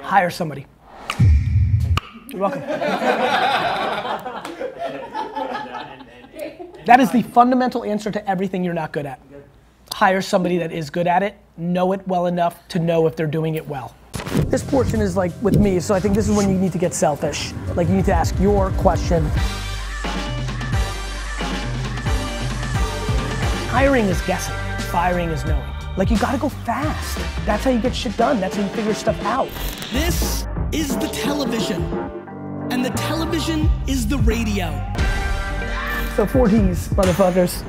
Hire somebody. You're welcome. That is the fundamental answer to everything you're not good at. Hire somebody that is good at it, know it well enough to know if they're doing it well. This portion is like with me, so I think this is when you need to get selfish. Like you need to ask your question. Hiring is guessing, firing is knowing. Like you gotta go fast. That's how you get shit done. That's how you figure stuff out. This is the television, and the television is the radio. So four Ds, motherfuckers.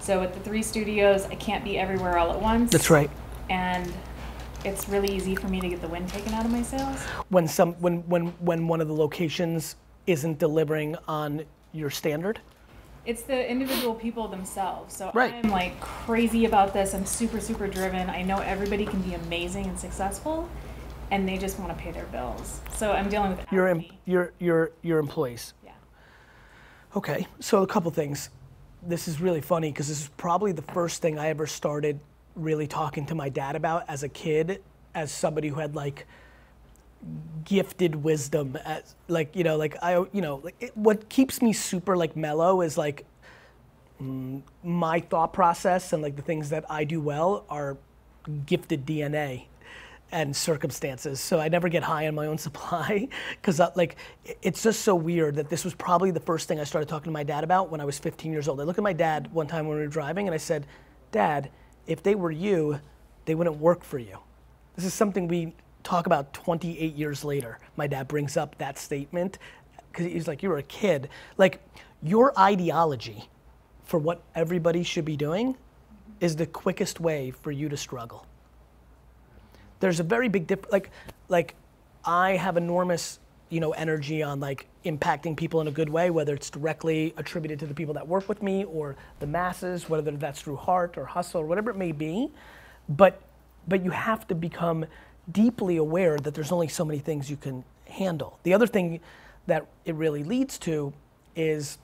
So with the three studios, I can't be everywhere all at once. That's right. And it's really easy for me to get the wind taken out of my sails. When some when when when one of the locations isn't delivering on your standard. It's the individual people themselves. So Right. I'm like crazy about this. I'm super, super driven. I know everybody can be amazing and successful, and they just want to pay their bills. So I'm dealing with Your em- your your your employees. Yeah. Okay, so a couple things. This is really funny because this is probably the first thing I ever started really talking to my dad about as a kid, as somebody who had like gifted wisdom as like you know like I you know like it, what keeps me super like mellow is like mm, my thought process and like the things that I do well are gifted DNA and circumstances. So I never get high on my own supply because like it's just so weird that this was probably the first thing I started talking to my dad about when I was 15 years old. I looked at my dad one time when we were driving and I said, "Dad, if they were you, they wouldn't work for you." This is something we talk about 28 years later. My dad brings up that statement because he's like, "You were a kid." Like your ideology for what everybody should be doing is the quickest way for you to struggle there's a very big difference. Like, like I have enormous, you know, energy on like impacting people in a good way, whether it's directly attributed to the people that work with me or the masses, whether that's through heart or hustle or whatever it may be. But, but you have to become deeply aware that there's only so many things you can handle. The other thing that it really leads to is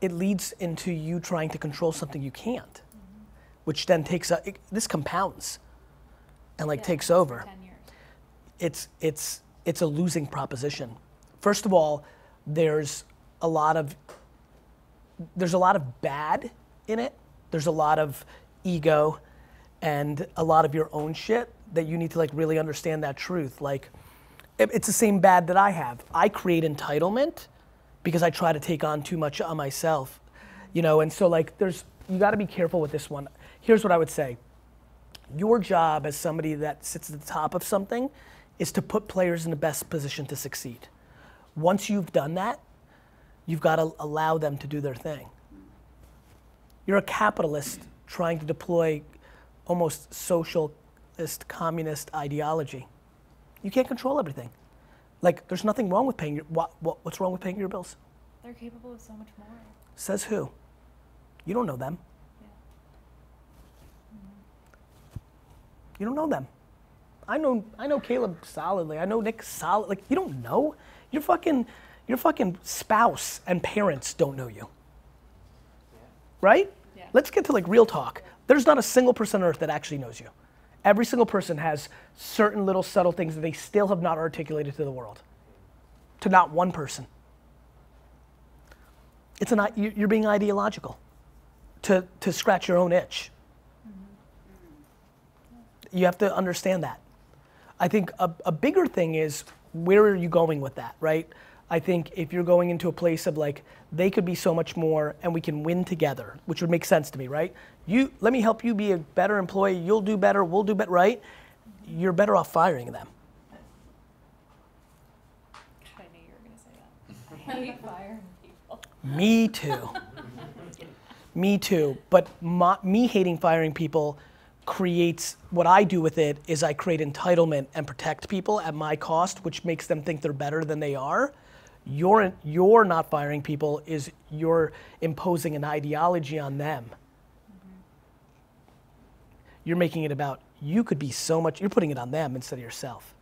it leads into you trying to control something you can't, which then takes a, it, this compounds and like Yeah, takes over. 10 years. It's it's it's a losing proposition. First of all, there's a lot of there's a lot of bad in it. There's a lot of ego and a lot of your own shit that you need to like really understand that truth. Like it's the same bad that I have. I create entitlement because I try to take on too much on myself. You know, and so like there's you got to be careful with this one. Here's what I would say your job as somebody that sits at the top of something is to put players in the best position to succeed. Once you've done that, you've got to allow them to do their thing. You're a capitalist trying to deploy almost socialist communist ideology. You can't control everything. Like, there's nothing wrong with paying your, what, what, what's wrong with paying your bills? They're capable of so much more. Says who? You don't know them. Yeah. You don't know them. I know I know Caleb solidly. I know Nick solid. Like you don't know. Your fucking your fucking spouse and parents don't know you. Yeah. Right? Yeah. Let's get to like real talk. There's not a single person on earth that actually knows you. Every single person has certain little subtle things that they still have not articulated to the world. To not one person. It's an you- you're being ideological. To to scratch your own itch. You have to understand that. I think a, a bigger thing is where are you going with that, right? I think if you're going into a place of like they could be so much more and we can win together, which would make sense to me, right? You let me help you be a better employee, you'll do better, we'll do better, right? You're better off firing them. God, I knew you were to say that. I hate firing people. Me too. me too. But my, me hating firing people creates what I do with it is I create entitlement and protect people at my cost, which makes them think they're better than they are. You're, you're not firing people is you're imposing an ideology on them. You're making it about you could be so much, you're putting it on them instead of yourself.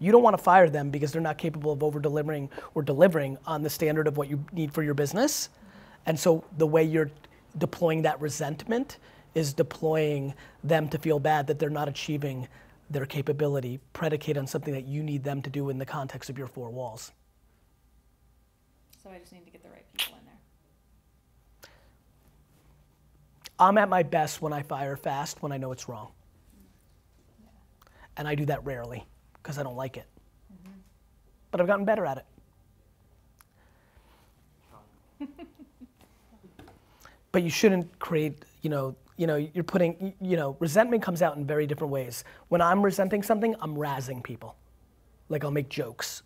You don't want to fire them because they're not capable of over delivering or delivering on the standard of what you need for your business. And so the way you're deploying that resentment is deploying them to feel bad that they're not achieving their capability predicated on something that you need them to do in the context of your four walls. So I just need to get the right people in there. I'm at my best when I fire fast when I know it's wrong. And I do that rarely because I don't like it. But I've gotten better at it. but you shouldn't create, you know, you know, you're putting, you know, resentment comes out in very different ways. When I'm resenting something, I'm razzing people. Like I'll make jokes.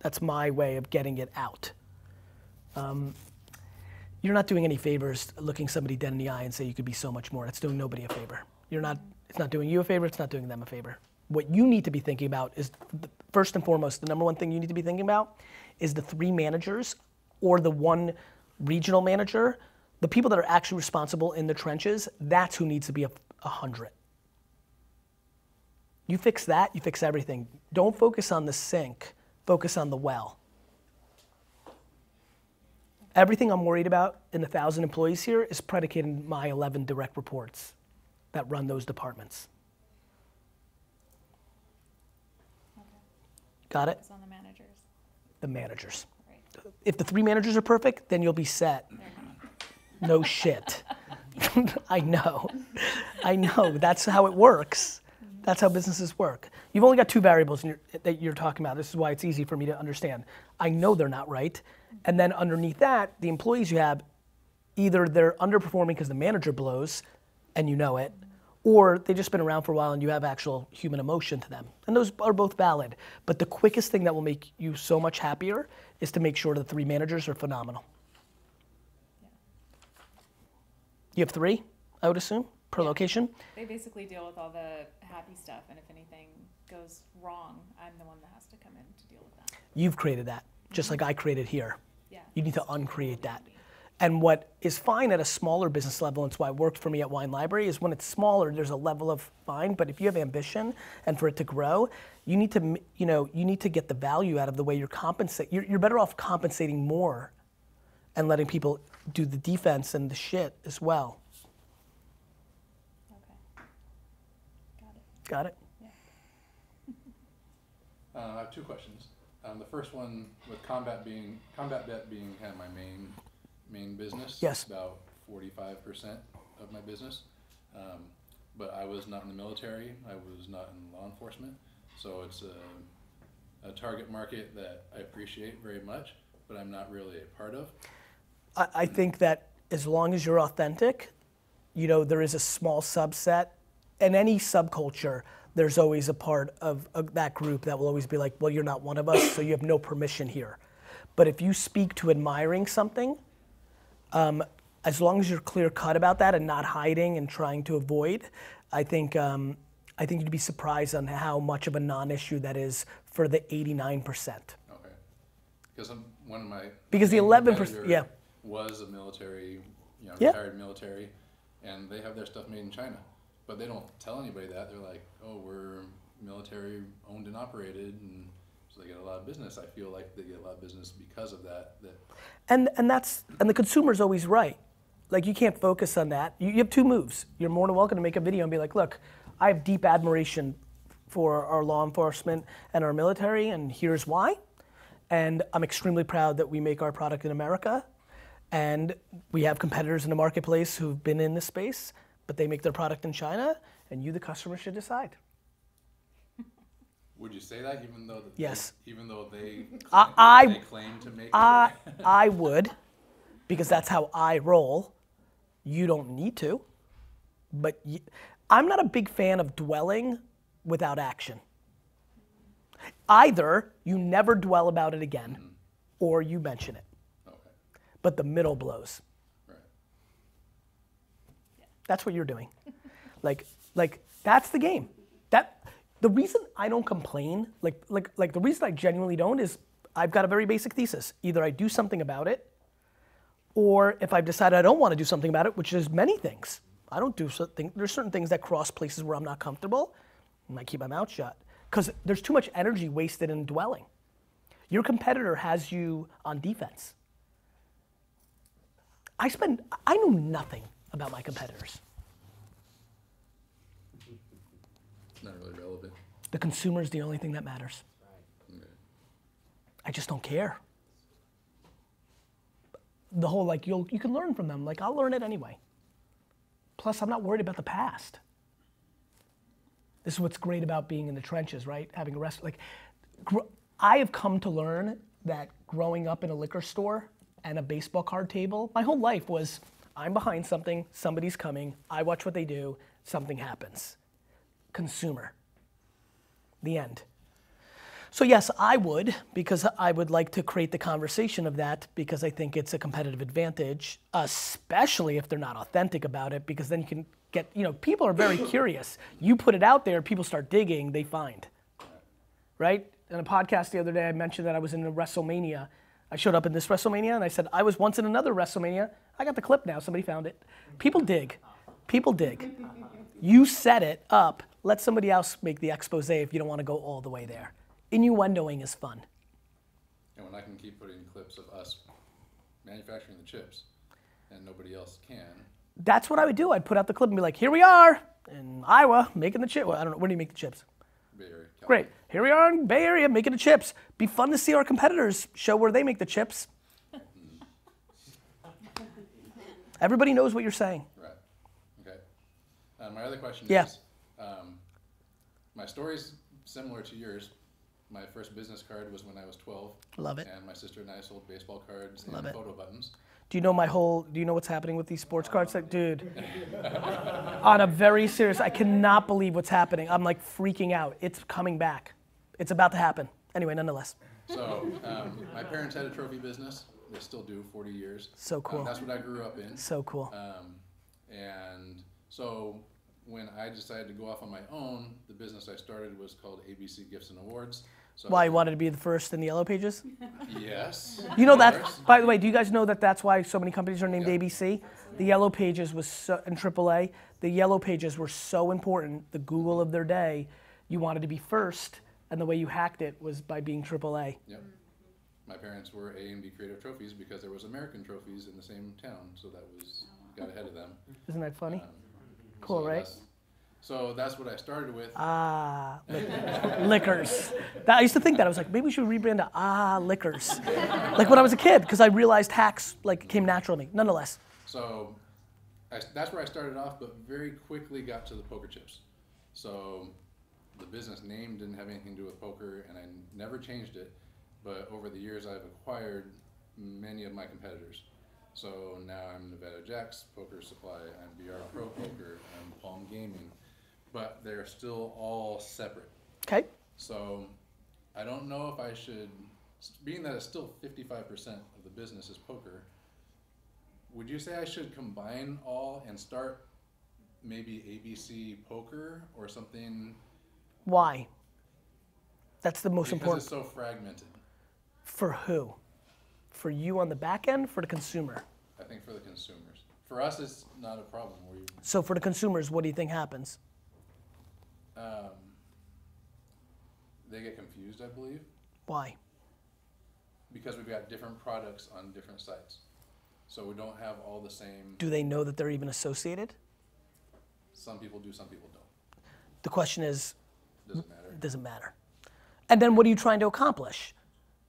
That's my way of getting it out. Um, you're not doing any favors looking somebody dead in the eye and say you could be so much more. It's doing nobody a favor. You're not, it's not doing you a favor, it's not doing them a favor. What you need to be thinking about is, the, first and foremost, the number one thing you need to be thinking about is the three managers or the one regional manager, the people that are actually responsible in the trenches, that's who needs to be a, a hundred. You fix that, you fix everything. Don't focus on the sink, focus on the well. Everything I'm worried about in the thousand employees here is predicated on my 11 direct reports that run those departments. Got it? Focus on the managers. The managers. Right. If the three managers are perfect, then you'll be set. No shit. I know. I know. That's how it works. That's how businesses work. You've only got two variables in your, that you're talking about. This is why it's easy for me to understand. I know they're not right. And then underneath that, the employees you have, either they're underperforming because the manager blows and you know it, or they've just been around for a while and you have actual human emotion to them. And those are both valid. But the quickest thing that will make you so much happier is to make sure the three managers are phenomenal. You have three, I would assume, per Yeah. location? They basically deal with all the happy stuff, and if anything goes wrong, I'm the one that has to come in to deal with that. You've created that, just like I created here. Yeah. You need to uncreate that. And what is fine at a smaller business level, and it's why it worked for me at Wine Library, is when it's smaller, there's a level of fine. But if you have ambition and for it to grow, you need to, you know, you need to get the value out of the way you're compensate. You're, you're better off compensating more, and letting people do the defense and the shit as well. Okay. Got it. Got it? Uh, I have two questions. Um, the first one with combat being combat bet being kind of my main main business. Yes. About forty five percent of my business. Um, but I was not in the military. I was not in law enforcement. So it's a, a target market that I appreciate very much, but I'm not really a part of. I, I think that as long as you're authentic, you know, there is a small subset. In any subculture, there's always a part of, of that group that will always be like, well, you're not one of us, so you have no permission here. But if you speak to admiring something, um, as long as you're clear cut about that and not hiding and trying to avoid, I think, um, I think you'd be surprised on how much of a non issue that is for the 89%. Okay. Because I'm one of my Because the 11% yeah. was a military, you know, Yeah. retired military, and they have their stuff made in China, but they don't tell anybody that. They're like, oh, we're military owned and operated, and so they get a lot of business. I feel like they get a lot of business because of that. That And and that's and the consumer's always right. Like you can't focus on that. You, you have two moves. You're more than welcome to make a video and be like, look, I have deep admiration for our law enforcement and our military, and here's why. And I'm extremely proud that we make our product in America. And we have competitors in the marketplace who've been in this space, but they make their product in China, and you, the customer, should decide. would you say that even though that Yes. they, even though they I- claim, I- they claim to make I, I would, because that's how I roll. You don't need to. But I'm not a big fan of dwelling without action. Either you never dwell about it again, mm. or you mention it. okay, But the middle blows. That's what you're doing. like, like that's the game. That the reason I don't complain, like, like, like the reason I genuinely don't is I've got a very basic thesis. Either I do something about it, or if I've decided I don't want to do something about it, which is many things. I don't do something. There's certain things that cross places where I'm not comfortable. I keep my mouth shut because there's too much energy wasted in dwelling. Your competitor has you on defense. I spend. I know nothing about my competitors. It's not really relevant. The consumer is the only thing that matters. I just don't care. The whole like you'll you can learn from them. Like I'll learn it anyway. Plus, I'm not worried about the past. This is what's great about being in the trenches, right? Having a rest like gr- I have come to learn that growing up in a liquor store and a baseball card table, my whole life was I'm behind something, somebody's coming, I watch what they do, something happens. Consumer. The end. So yes, I would because I would like to create the conversation of that because I think it's a competitive advantage, especially if they're not authentic about it because then you can get, you know, people are very curious. You put it out there, people start digging, they find. Right? In a podcast the other day I mentioned that I was in a WrestleMania. I showed up in this WrestleMania and I said I was once in another WrestleMania. I got the clip now, somebody found it. People dig. People dig. You set it up, let somebody else make the expose if you don't want to go all the way there innuendoing is fun. And when I can keep putting clips of us manufacturing the chips and nobody else can, That's what I would do. I'd put out the clip and be like, here we are in Iowa making the chips. Well, I don't know. Where do you make the chips? Bay Area, Great. Here we are in Bay Area making the chips. Be fun to see our competitors show where they make the chips. Everybody knows what you're saying. Right. Okay. Uh, my other question Yeah. is, um, my story's similar to yours. My first business card was when I was 12. Love it. And my sister and I sold baseball cards Love and it. photo buttons. Do you know my whole? Do you know what's happening with these sports cards? Like, dude, on a very serious, I cannot believe what's happening. I'm like freaking out. It's coming back. It's about to happen. Anyway, nonetheless. So um, my parents had a trophy business. Still do, 40 years. So cool. Um, that's what I grew up in. So cool. Um, and so when I decided to go off on my own, the business I started was called ABC Gifts and Awards. So Why you wanted to be the first in the yellow pages? Yes. You know that. By the way, do you guys know that that's why so many companies are named Yeah. ABC? The yellow pages was so, and AAA. The yellow pages were so important. The Google of their day. You wanted to be first, and the way you hacked it was by being AAA. Yep. My parents were A and B Creative Trophies because there was American trophies in the same town, so that was got ahead of them. Isn't that funny? Um, Cool, so right? That's, so that's what I started with. Ah, liquors. That, I used to think that I was like, maybe we should rebrand to Ah Liquors, like when I was a kid, because I realized hacks like came natural to me. Nonetheless, So I, that's where I started off, but very quickly got to the poker chips. So the business name didn't have anything to do with poker, and I never changed it. But over the years, I've acquired many of my competitors. So now I'm Nevada Jacks Poker Supply, I'm BR Pro Poker, I'm Palm Gaming, but they're still all separate. okay. So I don't know if I should, being that it's still 55% of the business is poker, would you say I should combine all and start maybe ABC Poker or something? Why? That's the most Because important. it's so fragmented. For who? For you on the back end, for the consumer. I think for the consumers. For us, it's not a problem. We, So for the consumers, what do you think happens? um, they get confused, I believe, Why? because we've got different products on different sites. So we don't have all the same. Do they know that they're even associated? Some people do, some people don't. The question is, Doesn't matter. it doesn't matter. And then what are you trying to accomplish?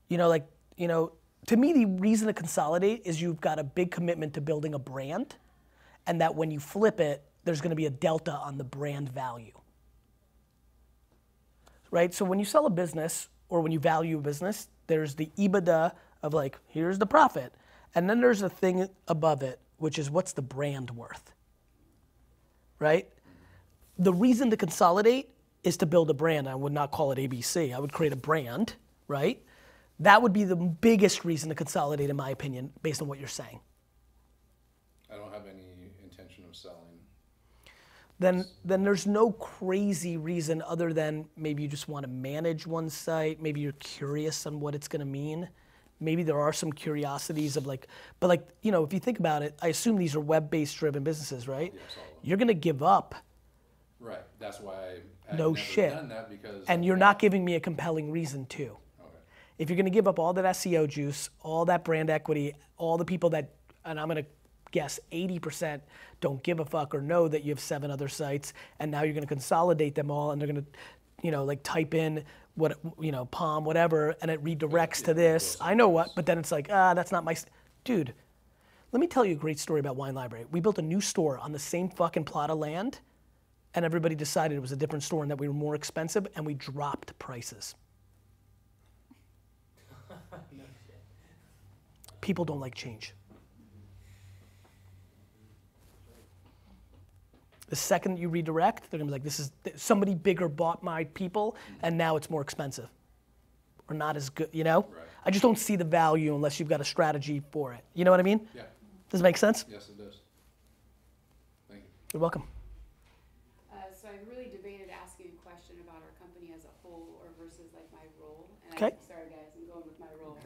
You know, like, you know, to me, the reason to consolidate is you've got a big commitment to building a brand, and that when you flip it, there's gonna be a delta on the brand value. Right? So when you sell a business or when you value a business, there's the EBITDA of like, here's the profit. And then there's a thing above it, which is what's the brand worth? Right? the reason to consolidate is to build a brand. I would not call it ABC. I would create a brand, right? That would be the biggest reason to consolidate, in my opinion, based on what you're saying. I don't have any intention of selling. Then, then there's no crazy reason other than maybe you just want to manage one site. Maybe you're curious on what it's going to mean. Maybe there are some curiosities of like, but like, you know, if you think about it, I assume these are web-based driven businesses, right? Yes, all of them. You're going to give up, Right. That's why I've No shit. done that because. and you're not giving me a compelling reason to. If you're going to give up all that SEO juice, all that brand equity, all the people that, and I'm going to guess 80% don't give a fuck or know that you have seven other sites, and now you're going to consolidate them all, and they're going to, you know, like type in what, you know, palm, whatever, and it redirects to this. I know what, but then it's like, ah, that's not my, dude. Let me tell you a great story about Wine Library. We built a new store on the same fucking plot of land, and everybody decided it was a different store and that we were more expensive, and we dropped prices. People don't like change. The second you redirect, they're gonna be like, this is somebody bigger bought my people, and now it's more expensive. Or not as good, you know? Right. I just don't see the value unless you've got a strategy for it. You know what I mean? Yeah, Does it make sense? yes, it does. Thank you. You're welcome. Uh, so I really debated asking a question about our company as a whole or versus like my role. And Okay. I, sorry guys, I'm going with my role.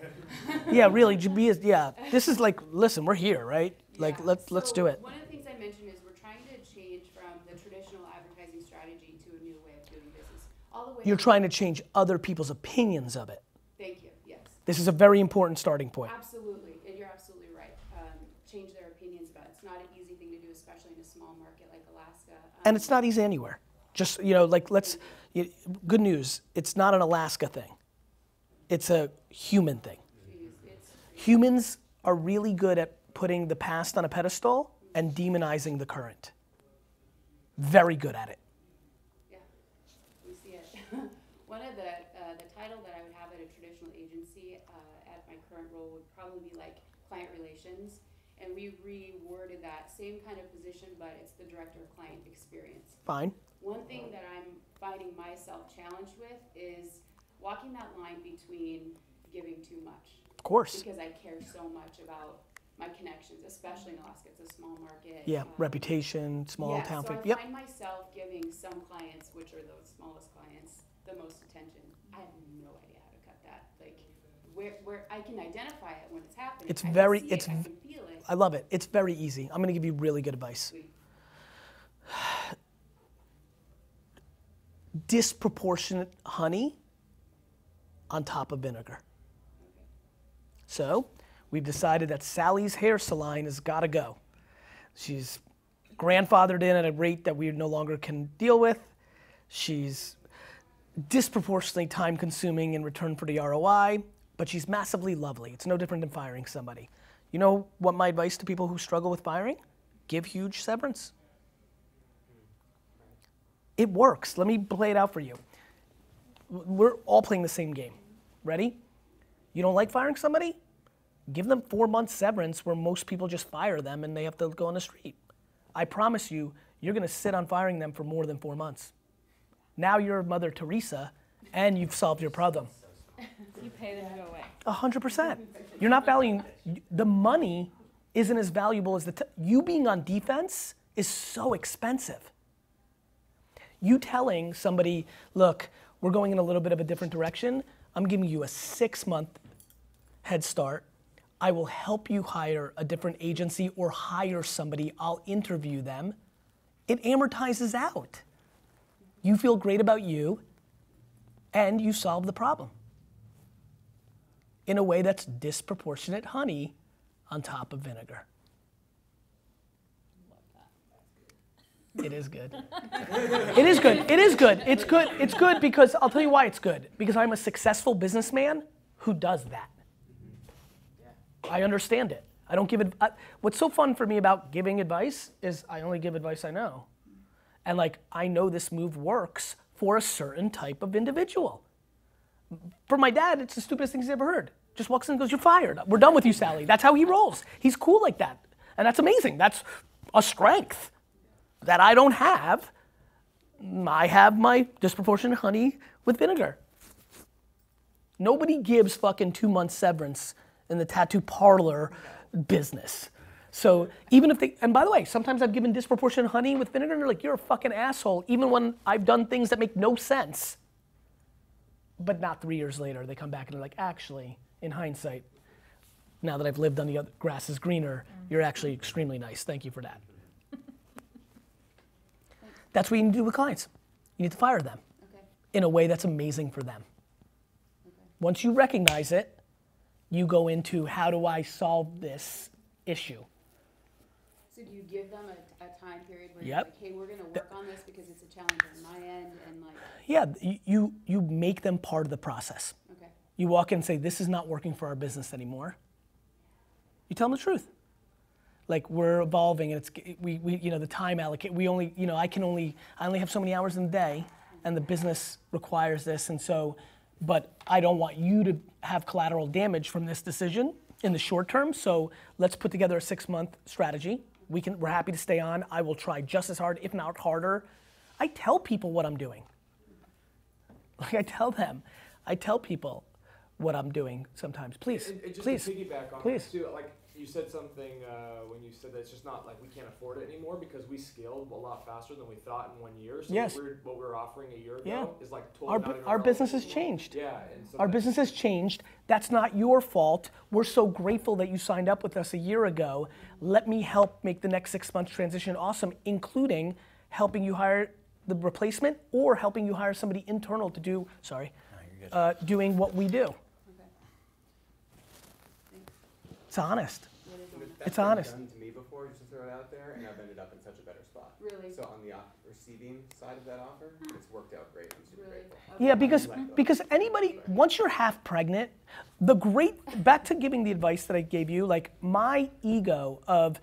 Yeah, really, be, as- yeah, this is like, listen, we're here, right? Like, Yeah. let's, let's do it. One of the things I mentioned is we're trying to change from the traditional advertising strategy to a new way of doing business. All the way. You're trying to change other people's opinions of it. Thank you. Yes. This is a very important starting point. Absolutely, and you're absolutely right. Um, change their opinions about it. It's not an easy thing to do, especially in a small market like Alaska. Um, And it's not easy anywhere. Just, you know, like, let's, you, good news, it's not an Alaska thing. It's a human thing. Humans are really good at putting the past on a pedestal and demonizing the current. Very good at it. Yeah, we see it. One of the, uh, the title that I would have at a traditional agency, uh, at my current role would probably be like client relations. And we reworded that same kind of position, but it's the director of client experience. Fine. One thing that I'm finding myself challenged with is walking that line between giving too much. Of course. Because I care so much about my connections, especially in Alaska, it's a small market. Yeah, um, reputation, small yeah, town. so I Yep. find myself giving some clients, which are those smallest clients, the most attention. I have no idea how to cut that. Like, where, where I can identify it when it's happening. It's I very- it's it, I can feel it. I love it. It's very easy. I'm going to give you really good advice. Sweet. Disproportionate honey on top of vinegar. So, we've decided that Sally's hair salon has got to go. She's grandfathered in at a rate that we no longer can deal with. She's disproportionately time consuming in return for the ROI, but she's massively lovely. It's no different than firing somebody. You know what my advice to people who struggle with firing? Give huge severance. It works. Let me play it out for you. We're all playing the same game. Ready? You don't like firing somebody? Give them four months severance where most people just fire them and they have to go on the street. I promise you, you're gonna sit on firing them for more than four months. Now you're Mother Teresa and you've solved your problem. You pay them to go away. A hundred percent. You're not valuing the money isn't as valuable as the t- you being on defense is so expensive. You telling somebody, look, we're going in a little bit of a different direction. I'm giving you a six month head start. I will help you hire a different agency or hire somebody. I'll interview them. It amortizes out. You feel great about you, and you solve the problem in a way that's disproportionate honey on top of vinegar. It is good. it is good. It is good. It's good. It's good because I'll tell you why it's good. Because I'm a successful businessman who does that. I understand it. I don't give it. What's so fun for me about giving advice is I only give advice I know. And like, I know this move works for a certain type of individual. For my dad, it's the stupidest thing he's ever heard. Just walks in and goes, You're fired. We're done with you, Sally. That's how he rolls. He's cool like that. And that's amazing. That's a strength that I don't have. I have my disproportionate honey with vinegar. Nobody gives fucking two months severance in the tattoo parlor business. So even if they, and by the way, sometimes I've given disproportionate honey with vinegar and they're like, you're a fucking asshole, even when I've done things that make no sense. But not three years later, they come back and they're like, actually, in hindsight, now that I've lived on the other grass is greener, you're actually extremely nice. Thank you for that. That's what you need to do with clients. You need to fire them Okay, in a way that's amazing for them. okay. Once you recognize it, you go into how do I solve this issue? So do you give them a, a time period where Yep. you're like, hey, we're gonna work on this because it's a challenge on my end and like, Yeah, you, you, you make them part of the process. okay, You walk in and say, this is not working for our business anymore. You tell them the truth. Like we're evolving and it's, we, we, you know, the time allocate, we only, you know, I can only, I only have so many hours in the day and the business requires this. And so, but I don't want you to have collateral damage from this decision in the short term. So let's put together a six month strategy. We can, we're happy to stay on. I will try just as hard, if not harder. I tell people what I'm doing. Like I tell them, I tell people what I'm doing sometimes. Please, And, and just please. to piggyback on please. too, like you said something uh, when you said that it's just not like we can't afford it anymore because we scaled a lot faster than we thought in one year. So Yes. what, we're, what we were offering a year ago Yeah. is like totally Our, not our business has changed. Yeah, and so Our that- business has changed. That's not your fault. We're so grateful that you signed up with us a year ago. Let me help make the next six months transition awesome, including helping you hire the replacement or helping you hire somebody internal to do, sorry, uh, doing what we do. okay. Thanks. It's honest. What is on It's honest. done to me before, just to throw it out there, and I've ended up in such a better spot. Really? So on the receiving side of that offer, it's worked out great. I'm super Really? grateful. Okay. Yeah, because because anybody once you're half pregnant, the great back to giving the advice that I gave you, like my ego of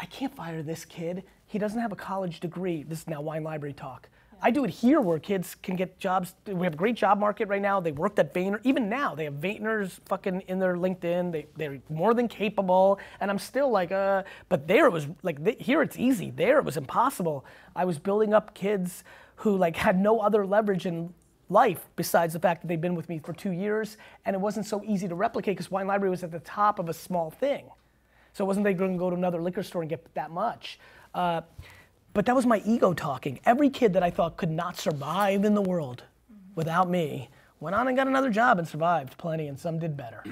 I can't fire this kid. He doesn't have a college degree. This is now wine library talk. I do it here where kids can get jobs. We have a great job market right now. They worked at Vayner. Even now, they have Vayner's fucking in their LinkedIn. They, they're more than capable. And I'm still like, uh, but there it was like, th- here it's easy. There it was impossible. I was building up kids who like had no other leverage in life besides the fact that they've been with me for two years. And it wasn't so easy to replicate because Wine Library was at the top of a small thing. So wasn't they going to go to another liquor store and get that much. Uh, but that was my ego talking. Every kid that I thought could not survive in the world without me went on and got another job and survived plenty, and some did better.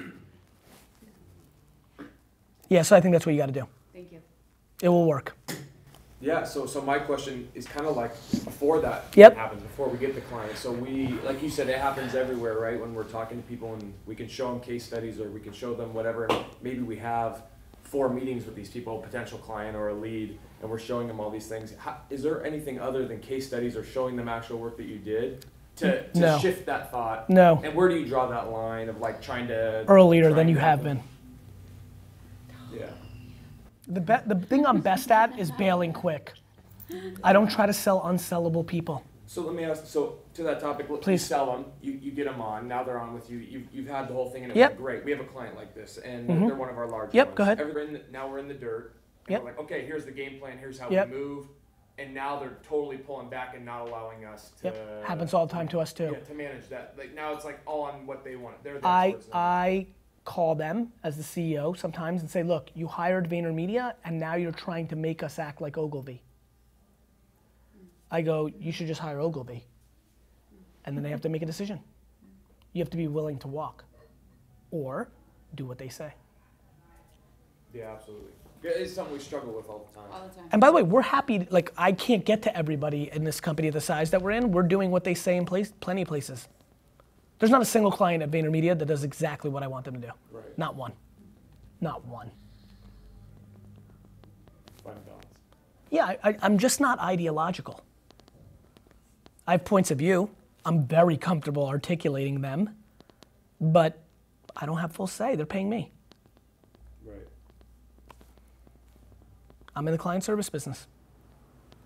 Yeah, so I think that's what you got to do. Thank you. It will work. Yeah, so so my question is kind of like before that Yep. happens, before we get the client. So we, like you said, it happens everywhere, right? When we're talking to people and we can show them case studies or we can show them whatever. Maybe we have four meetings with these people, a potential client or a lead, and we're showing them all these things. How, is there anything other than case studies or showing them actual work that you did to, to No. shift that thought? No. And where do you draw that line of like trying to Earlier than you have them? been. Yeah. The, be- the thing I'm best at is bailing quick. I don't try to sell unsellable people. So let me ask. So to that topic, let- you Please. sell them. You, you get them on. Now they're on with you. You've, you've had the whole thing, and it's Yep. great. We have a client like this, and Mhm. they're one of our large Yep, ones. go ahead. The- now we're in the dirt. And Yep. We're like, okay, here's the game plan. Here's how Yep. we move. And now they're totally pulling back and not allowing us to. Yep, happens all the time to us too. Yeah, to manage that. Like now it's like all on what they want. They're the I. I call them as the CEO sometimes and say, look, you hired VaynerMedia and now you're trying to make us act like Ogilvy. I go, you should just hire Ogilvy. And then they have to make a decision. You have to be willing to walk or do what they say. Yeah, absolutely. It's something we struggle with all the time. All the time. And by the way, we're happy, like, I can't get to everybody in this company the size that we're in. We're doing what they say in place, plenty of places. There's not a single client at VaynerMedia that does exactly what I want them to do. Right. Not one. Not one. Find balance. Yeah, I, I, I'm just not ideological. I have points of view. I'm very comfortable articulating them, but I don't have full say. They're paying me. Right. I'm in the client service business.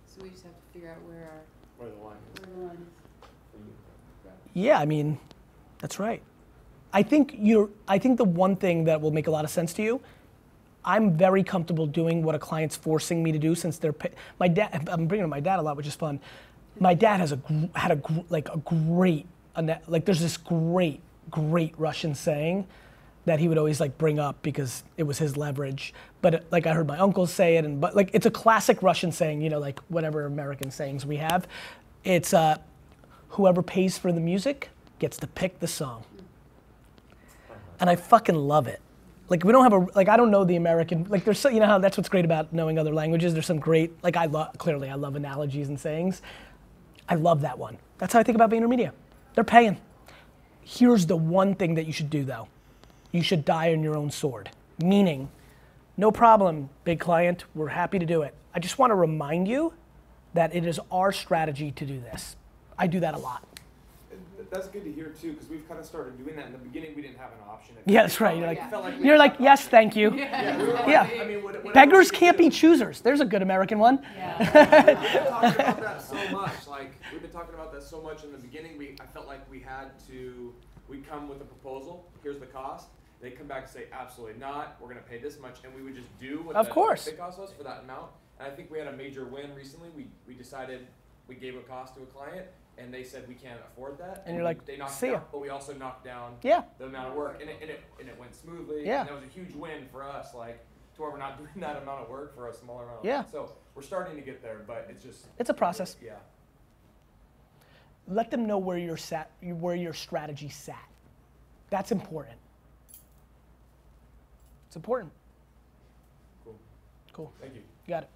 So we just have to figure out where our, Where the line is where the line is. Yeah, I mean, that's right. I think you're. I think the one thing that will make a lot of sense to you. I'm very comfortable doing what a client's forcing me to do since they're. pa- My dad. I'm bringing up my dad a lot, which is fun. My dad has a had a like a great like. There's this great great Russian saying that he would always like bring up because it was his leverage. But like I heard my uncles say it, and but like it's a classic Russian saying. You know, like whatever American sayings we have. It's uh, whoever pays for the music gets to pick the song. And I fucking love it. Like we don't have a like I don't know the American like there's so you know how that's what's great about knowing other languages. There's some great like I love clearly I love analogies and sayings. I love that one. That's how I think about VaynerMedia. They're paying. Here's the one thing that you should do though. You should die on your own sword. Meaning, No problem, big client. We're happy to do it. I just want to remind you that it is our strategy to do this. I do that a lot. And th- That's good to hear too, because we've kind of started doing that. In the beginning, we didn't have an option. It Yeah, that's right. You're it like, you're like, yes, option. thank you. Yeah, we Yeah. I mean, what- whatever Beggars can't do. be choosers. There's a good American one. Yeah. We've been talking about that so much. Like we've been talking about that so much in the beginning. We I felt like we had to. We come with a proposal. Here's the cost. They come back and say absolutely not. We're gonna pay this much, and we would just do what Of the course. bid cost was for that amount. And I think we had a major win recently. We we decided we gave a cost to a client, and they said we can't afford that. And you're like, they knocked "See it ya." down, but we also knocked down Yeah. the amount of work, and it, and it, and it went smoothly. Yeah. And that was a huge win for us, like, to where we're not doing that amount of work for a smaller amount Yeah. work. So we're starting to get there, but it's just. It's a process. Yeah. Let them know where your sat, where your strategy sat. That's important. It's important. Cool. Cool. Thank you. You got it.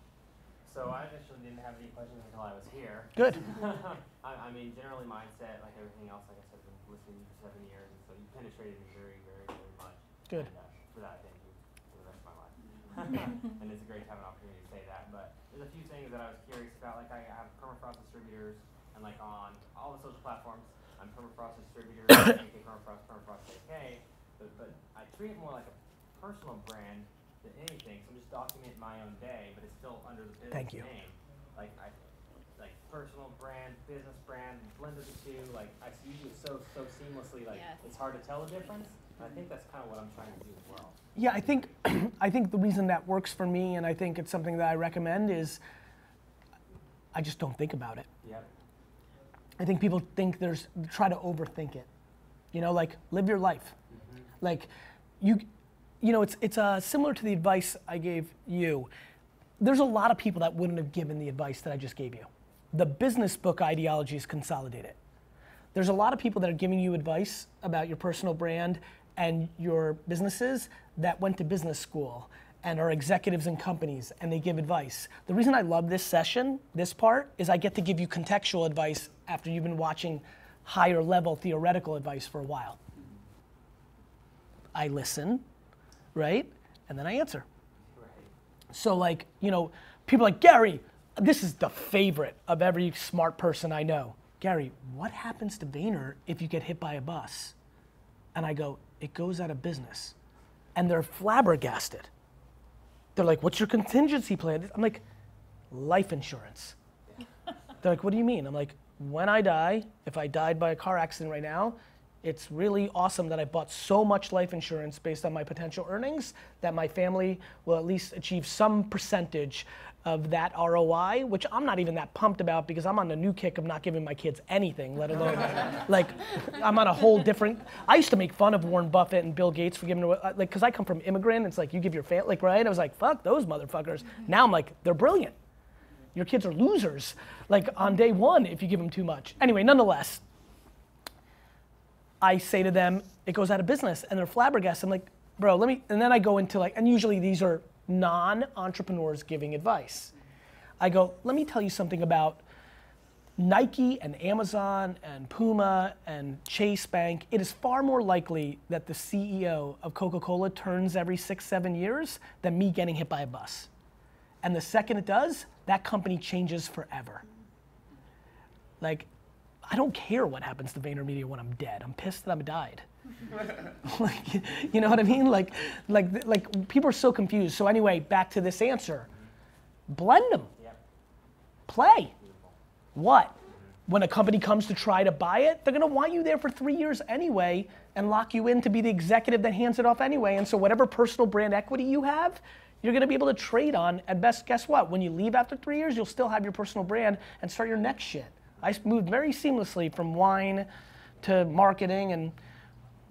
So I initially didn't have any questions until I was here. Good. I, I mean, generally mindset, like everything else, like I said, I've been listening to you for seven years, and so you penetrated me very, very, very much. Good. And, uh, for that, thank you for the rest of my life. and it's a great to have an opportunity to say that. But there's a few things that I was curious about. Like I have permafrost distributors, and like on all the social platforms, I'm permafrost distributor, AK permafrost, permafrost AK. But, but I treat it more like a personal brand than anything. So I'm just documenting my own day, but it's still under the business Thank you. name. Like I, like personal brand, business brand, blended the two. Like I see you it so so seamlessly. Like Yes. it's hard to tell the difference. And I think that's kind of what I'm trying to do as well. Yeah, I think I think the reason that works for me, and I think it's something that I recommend, is I just don't think about it. Yep. I think people think there's try to overthink it. You know, like live your life. Mm-hmm. Like you, you know, it's it's uh, similar to the advice I gave you. There's a lot of people that wouldn't have given the advice that I just gave you. The business book ideology is consolidated. There's a lot of people that are giving you advice about your personal brand and your businesses that went to business school and are executives in companies and they give advice. The reason I love this session, this part, is I get to give you contextual advice after you've been watching higher level theoretical advice for a while. I listen, right? And then I answer. Right. So like, you know, people are like, Gary, this is the favorite of every smart person I know. Gary, what happens to Vayner if you get hit by a bus? And I go, it goes out of business. And they're flabbergasted. They're like, what's your contingency plan? I'm like, life insurance. They're like, what do you mean? I'm like, when I die, if I died by a car accident right now, it's really awesome that I bought so much life insurance based on my potential earnings that my family will at least achieve some percentage of that ROI, which I'm not even that pumped about because I'm on the new kick of not giving my kids anything, let alone like I'm on a whole different. I used to make fun of Warren Buffett and Bill Gates for giving away, uh, like, because I come from immigrant. It's like you give your family, like, right? I was like, fuck those motherfuckers. Now I'm like, they're brilliant. Your kids are losers, like on day one if you give them too much. Anyway, nonetheless, I say to them, it goes out of business, and they're flabbergasted. I'm like, bro, let me, and then I go into like, and usually these are non entrepreneurs giving advice. I go, let me tell you something about Nike and Amazon and Puma and Chase Bank. It is far more likely that the CEO of Coca Cola turns every six, seven years than me getting hit by a bus. And the second it does, that company changes forever. Like, I don't care what happens to VaynerMedia when I'm dead. I'm pissed that I'm died. like, you know what I mean? Like, like, like people are so confused. So anyway, back to this answer. Blend them. Yep. Play. What? When a company comes to try to buy it, they're gonna want you there for three years anyway and lock you in to be the executive that hands it off anyway. And so whatever personal brand equity you have, you're gonna be able to trade on. At best, guess what? When you leave after three years, you'll still have your personal brand and start your next shit. I moved very seamlessly from wine to marketing, and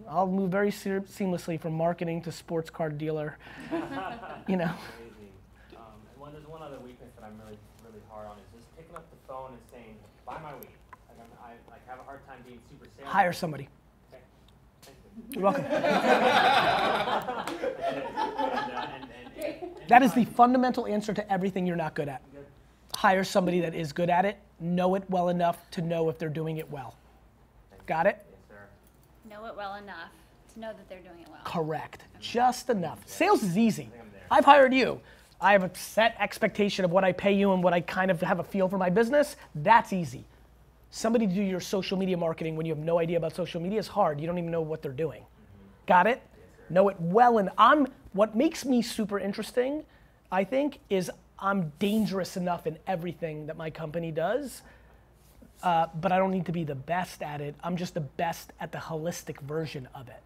I'll move very se- seamlessly from marketing to sports card dealer. you know. Um, and there's one other weakness that I'm really, really hard on is just picking up the phone and saying, "Buy my weed." Like I'm, I like have a hard time being super salesy. Hire somebody. Okay. You're welcome. and, uh, and, and, That is the fundamental answer to everything you're not good at. Hire somebody that is good at it, know it well enough to know if they're doing it well. Got it? Yes, sir. Know it well enough to to know that they're doing it well. Correct. Just enough. Sales is easy. I'm there. I've hired you. I have a set expectation of what I pay you and what I kind of have a feel for my business. That's easy. Somebody to do your social media marketing when you have no idea about social media is hard. You don't even know what they're doing. Mm-hmm. Got it? Know it well. And I'm what makes me super interesting, I think, is I'm dangerous enough in everything that my company does. Uh, but I don't need to be the best at it. I'm just the best at the holistic version of it.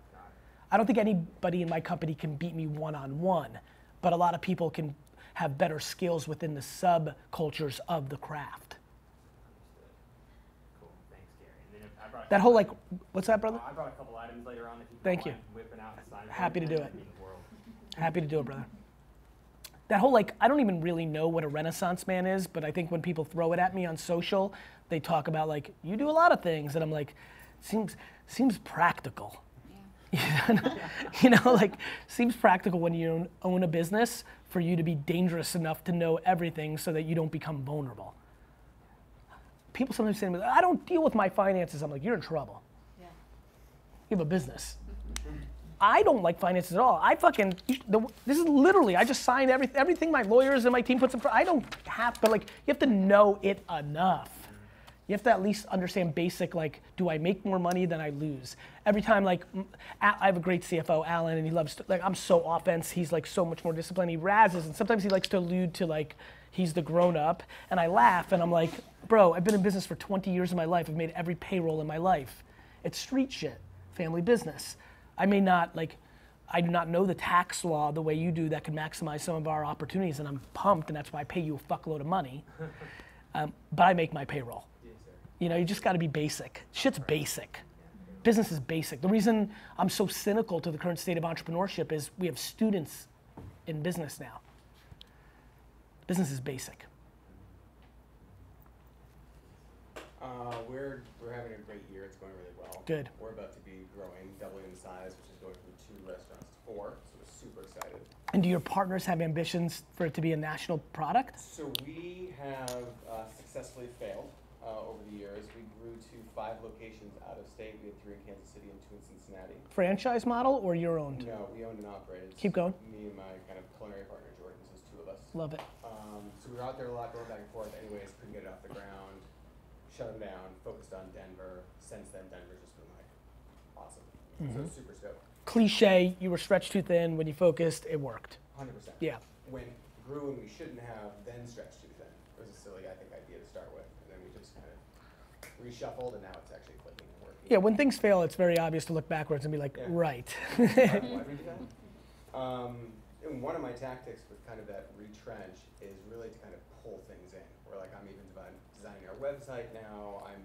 I don't think anybody in my company can beat me one on one, but a lot of people can have better skills within the subcultures of the craft. Cool. Thanks, Gary. And then if I brought a That whole like, what's that, brother? I brought a couple items later on if you Thank you. whipping out and signing. Happy to do it. that'd mean the world. Happy to do it, brother. That whole like, I don't even really know what a Renaissance man is, but I think when people throw it at me on social, they talk about like, you do a lot of things, and I'm like, seems seems practical. you know, like seems practical when you own- own a business for you to be dangerous enough to know everything so that you don't become vulnerable. People sometimes say to me, I don't deal with my finances. I'm like, you're in trouble. Yeah. You have a business. I don't like finances at all. I fucking the, this is literally I just sign everything everything my lawyers and my team puts in front. I don't have, but like you have to know it enough. You have to at least understand basic like, do I make more money than I lose? Every time like, I have a great CFO, Alan, and he loves to, like I'm so offense. He's like so much more disciplined. He razzes, and sometimes he likes to allude to like he's the grown up, and I laugh, and I'm like, bro, I've been in business for 20 years of my life. I've made every payroll in my life. It's street shit, family business. I may not like. I do not know the tax law the way you do that can maximize some of our opportunities, and I'm pumped, and that's why I pay you a fuckload of money. Um, but I make my payroll. You know, you just got to be basic. Shit's basic. Business is basic. The reason I'm so cynical to the current state of entrepreneurship is we have students in business now. Business is basic. Uh, we're, we're having a great year. It's going really well. Good. We're about to be growing, doubling in size, which is going from two restaurants to four. So we're super excited. And do your partners have ambitions for it to be a national product? So we have uh, successfully failed uh, over the years. We grew to five locations out of state. We had three in Kansas City and two in Cincinnati. Franchise model or your own? No, we owned and operated. Keep going. Me and my kind of culinary partner Jordan, so it's two of us. Love it. Um, so we were out there a lot, going back and forth. Anyways, couldn't get it off the ground. Shut them down. Focused on Denver. Since then, Denver's just been like awesome. Mm-hmm. So super stoked. Cliche, you were stretched too thin. When you focused, it worked. Hundred percent. Yeah. When grew when we shouldn't have, then stretched too thin. It was a silly, I think, idea to start with, and then we just kind of reshuffled, and now it's actually clicking and working. Yeah, when things fail, it's very obvious to look backwards and be like, Yeah. right. Why did we do that? Um, and one of my tactics with kind of that retrench is really to kind of pull things in. Where like I'm even designing our website now, I'm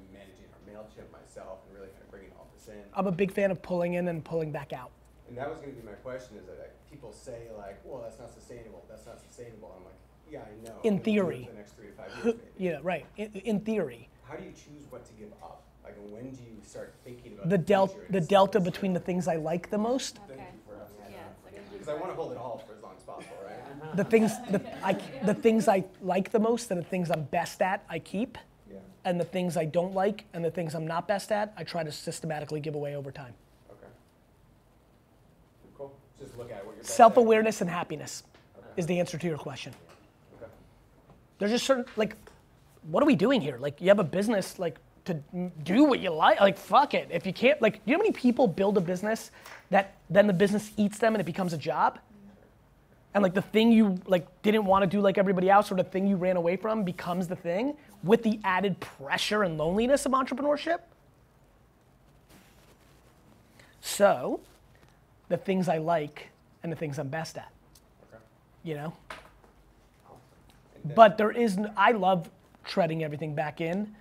Mailchimp myself, and really kind of bringing all this in. I'm a big fan of pulling in and pulling back out. And that was going to be my question: is that like, people say like, "Well, that's not sustainable. That's not sustainable." I'm like, "Yeah, I know." In I'm gonna do it theory. the next three to five years, maybe. Yeah, right. In, in theory, How do you choose what to give up? Like, when do you start thinking about the delta, future the delta between the things I like the most, Thank Okay. you for asking Yeah, that. like Because I want to hold it all for as long as possible, right? the things, the, I, the things I like the most, and the things I'm best at, I keep, Yeah. and the things I don't like, and the things I'm not best at, I try to systematically give away over time. Okay. Cool. Just look at what you're. Self-awareness and happiness is the answer to your question. Okay. There's just certain like, what are we doing here? Like, you have a business like to do what you like. Like, fuck it. If you can't, like, you know how many people build a business that then the business eats them and it becomes a job? And like the thing you like didn't want to do like everybody else, or the thing you ran away from becomes the thing with the added pressure and loneliness of entrepreneurship. So, the things I like and the things I'm best at, Okay. you know. But there is i love treading everything back in.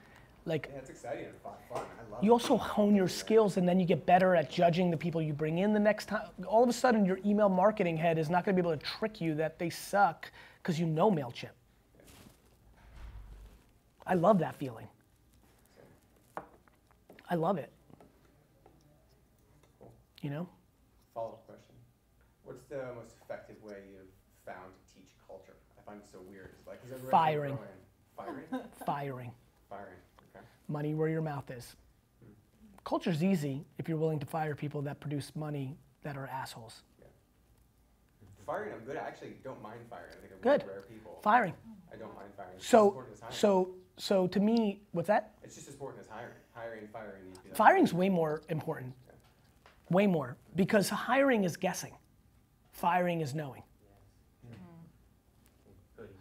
Like, Yeah, it's exciting and fun. fun. I love you it. also hone your skills and then you get better at judging the people you bring in the next time. All of a sudden, your email marketing head is not going to be able to trick you that they suck because you know MailChimp. I love that feeling. I love it. You know? Follow-up question. What's the most effective way you've found to teach culture? I find it so weird. It's like, Firing. Firing? Firing. Firing. Okay. Money where your mouth is. culture's easy if you're willing to fire people that produce money that are assholes. Firing, I'm good. I actually don't mind firing. I think I'm Good. one of the rare people. Firing. I don't mind firing. It's So, as hiring. so, so to me, what's that? it's just as important as hiring. Hiring, firing. need like- Firing's way more important. Way more. Because hiring is guessing. Firing is knowing. Hoodie.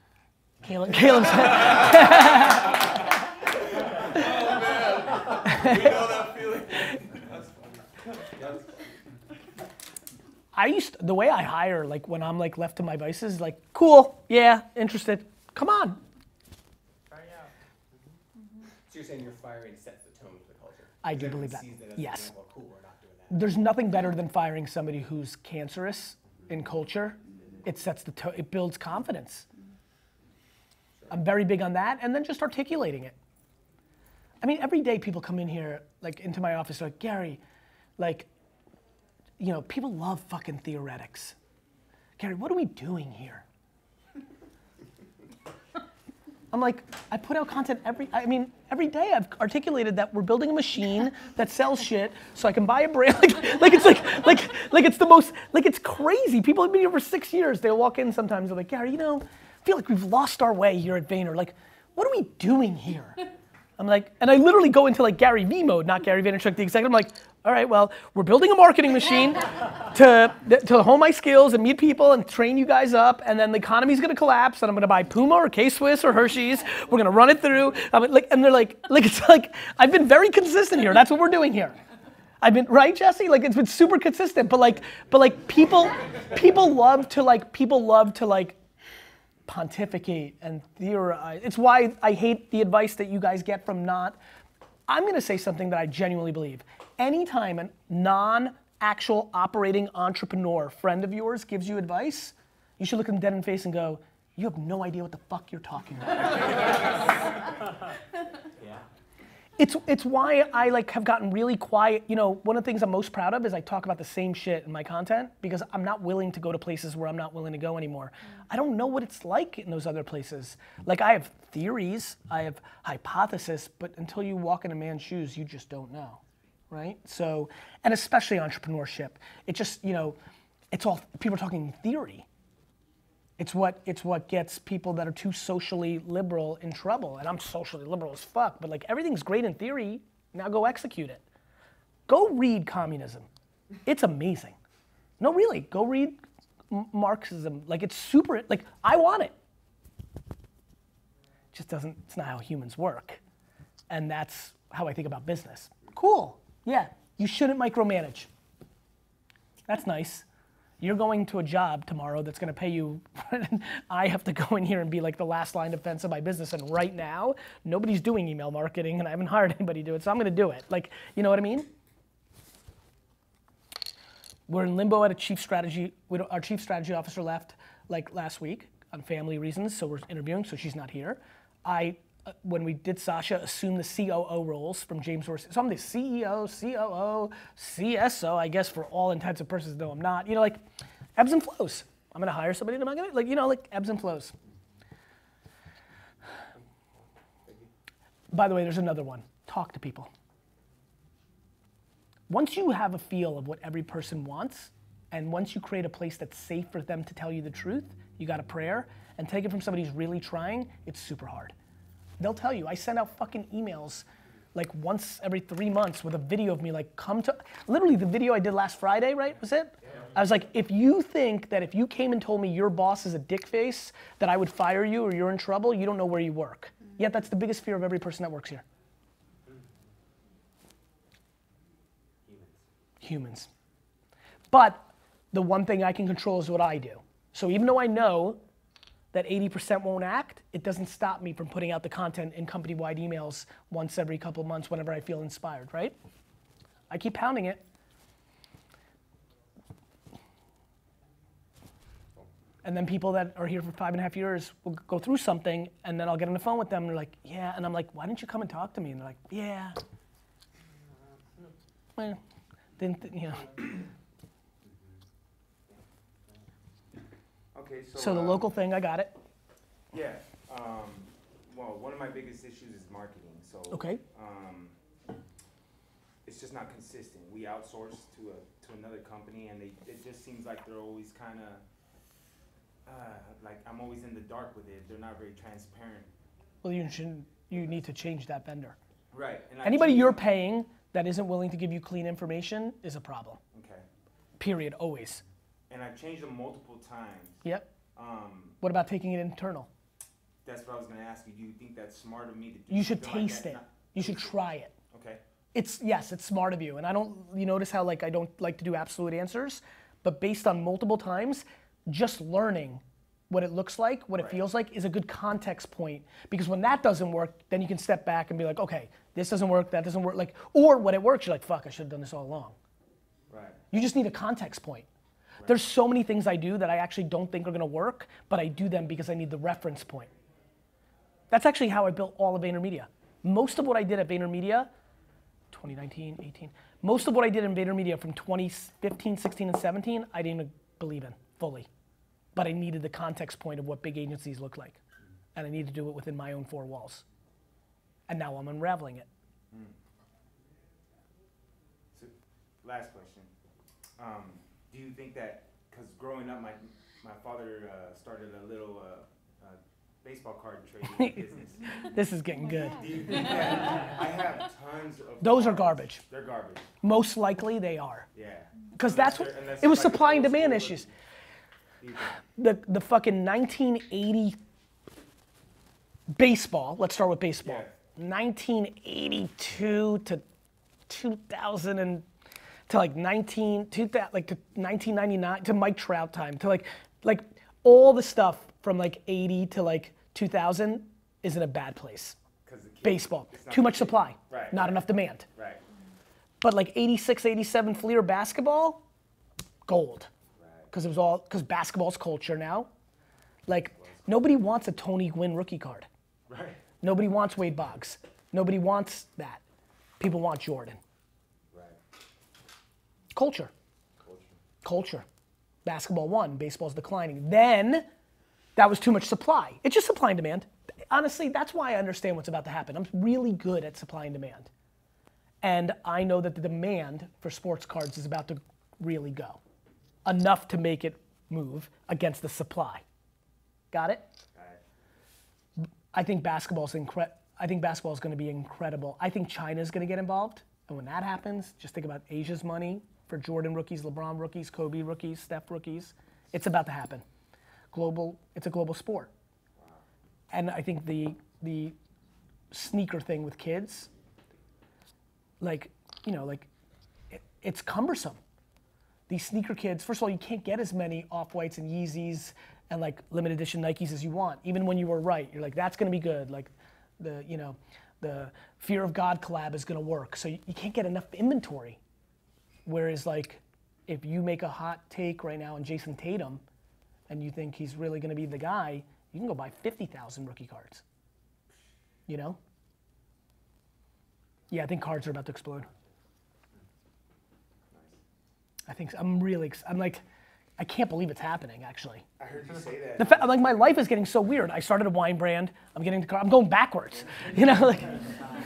Caleb, Caleb said, We know that feeling. That's funny. That's I used the way I hire, like when I'm like left to my vices, like cool, yeah, interested. Come on. Try it out. So you're saying your firing sets the tone for the culture? I do believe that. as, Yes. Example, cool, we're not doing that. There's nothing better than firing somebody who's cancerous in culture. It sets the tone. It builds confidence. I'm very big on that, and then just articulating it. I mean, every day people come in here, like into my office, like Gary, like, you know, people love fucking theoretics. Gary, what are we doing here? I'm like, I put out content every, I mean, every day I've articulated that we're building a machine that sells shit so I can buy a brand. Like, like it's like, like, like it's the most, like it's crazy. People have been here for six years. They walk in sometimes, they're like, Gary, you know, I feel like we've lost our way here at Vayner. Like, what are we doing here? I'm like, and I literally go into like Gary V mode, not Gary Vaynerchuk the executive. I'm like, all right, well, we're building a marketing machine to to hone my skills and meet people and train you guys up, and then the economy's gonna collapse, and I'm gonna buy Puma or K Swiss or Hershey's. We're gonna run it through. I mean, like, and they're like, like it's like I've been very consistent here. That's what we're doing here. I've been right, Jesse. Like it's been super consistent, but like, but like people, people love to like people love to like pontificate and theorize. It's why I hate the advice that you guys get from not. I'm going to say something that I genuinely believe. Anytime a non actual operating entrepreneur friend of yours gives you advice, you should look them dead in the face and go, You have no idea what the fuck you're talking about. It's it's why I like have gotten really quiet. You know, one of the things I'm most proud of is I talk about the same shit in my content because I'm not willing to go to places where I'm not willing to go anymore. Mm. I don't know what it's like in those other places. Like I have theories, I have hypothesis, but until you walk in a man's shoes, you just don't know, right? So, and especially entrepreneurship, it just you know, it's all people are talking theory. It's what it's what gets people that are too socially liberal in trouble. And I'm socially liberal as fuck, but like everything's great in theory. Now go execute it. Go read communism. It's amazing. No, really, go read Marxism. Like it's super. Like I want it. Just doesn't. It's not how humans work, and that's how I think about business. Cool. Yeah, you shouldn't micromanage. That's nice. You're going to a job tomorrow that's going to pay you. I have to go in here and be like the last line of defense of my business. And right now, nobody's doing email marketing, and I haven't hired anybody to do it, so I'm going to do it. Like, you know what I mean? We're in limbo at a chief strategy. Our chief strategy officer left like last week on family reasons, so we're interviewing, so she's not here. I, when we did Sasha, assume the COO roles from James Dorsey. So I'm the CEO, COO, CSO, I guess for all intents and purposes, though I'm not. You know, like ebbs and flows. I'm gonna hire somebody, and I'm not gonna, like, you know, like ebbs and flows. By the way, there's another one. Talk to people. Once you have a feel of what every person wants, and once you create a place that's safe for them to tell you the truth, you got a prayer, and take it from somebody who's really trying, it's super hard. They'll tell you. I send out fucking emails like once every three months with a video of me like come to literally the video I did last Friday, right? Was it? I was like, if you think that if you came and told me your boss is a dick face, that I would fire you or you're in trouble, you don't know where you work. Yet that's the biggest fear of every person that works here. Humans. Humans. But the one thing I can control is what I do. So even though I know that 80% won't act, it doesn't stop me from putting out the content in company wide emails once every couple of months whenever I feel inspired, right? I keep pounding it. And then people that are here for five and a half years will go through something, and then I'll get on the phone with them, and they're like, yeah. And I'm like, why didn't you come and talk to me? And they're like, yeah. Well, didn't, th- you know. Okay, so. So the um, local thing, I got it. Yeah, um, well, one of my biggest issues is marketing, so. Okay. Um, it's just not consistent. We outsource to a to another company, and they it just seems like they're always kind of uh, like I'm always in the dark with it. They're not very transparent. Well, you should you need to change that vendor. Right. And Anybody you're paying that isn't willing to give you clean information is a problem. Okay. Period. Always. And I've changed them multiple times. Yep. Um, What about taking it internal? that's what I was gonna ask you. Do you think that's smart of me to do? You should something like taste it. Not- You should try it. Okay. It's yes, it's smart of you. And I don't you notice how like I don't like to do absolute answers, but based on multiple times, just learning what it looks like, what it Right. feels like is a good context point because when that doesn't work, then you can step back and be like, okay, this doesn't work, that doesn't work like or when it works, you're like, fuck, I should have done this all along. Right. You just need a context point. There's so many things I do that I actually don't think are gonna work, but I do them because I need the reference point. That's actually how I built all of VaynerMedia. Most of what I did at VaynerMedia, 2019, 18, most of what I did in VaynerMedia from 2015, 16, and 17, I didn't believe in fully. But I needed the context point of what big agencies look like. And I need to do it within my own four walls. And now I'm unraveling it. So, last question. Um, do you think that because growing up, my my father uh, started a little uh, uh, baseball card trading business. This is getting good. Do you think that I have tons of Those are garbage. They're garbage. Most likely they are. Yeah. Because that's what it was like supply and demand school issues. Do you think? The the fucking 1980 baseball. Let's start with baseball. 1982 to 2000 and to like 19 2000, like to 1999 to Mike Trout time to like like all the stuff from like 80 to like 2000 is in a bad place. Baseball, too much supply, Right. not right, enough demand. Right. But like 86, 87 Fleer basketball, gold. Right. Because it was all, because basketball's culture now. Like, nobody wants a Tony Gwynn rookie card. Right. Nobody wants Wade Boggs. Nobody wants that. People want Jordan. Culture. Culture. Culture. Basketball won, baseball's declining. Then, that was too much supply. It's just supply and demand. Honestly, that's why I understand what's about to happen. I'm really good at supply and demand. And I know that the demand for sports cards is about to really go. Enough to make it move against the supply. Got it? Right. I think basketball's incre- I think basketball is going to be incredible. I think China's going to get involved, and when that happens, just think about Asia's money for Jordan rookies, LeBron rookies, Kobe rookies, Steph rookies. It's about to happen. Global. It's a global sport, and I think the the sneaker thing with kids, like you know, like it, it's cumbersome these sneaker kids, first of all, you can't get as many off whites and Yeezys and like limited edition Nikes as you want. Even when you were right, you're like, that's gonna be good. Like the, you know, the Fear of God collab is gonna work. So you, you can't get enough inventory. Whereas like, if you make a hot take right now on Jayson Tatum, and you think he's really gonna be the guy, you can go buy 50,000 rookie cards. You know? Yeah, I think cards are about to explode. I think so. I'm really, I'm like, I can't believe it's happening actually. I heard you say that. The fa- like my life is getting so weird. I started a wine brand. I'm getting to car. I'm going backwards. You know, like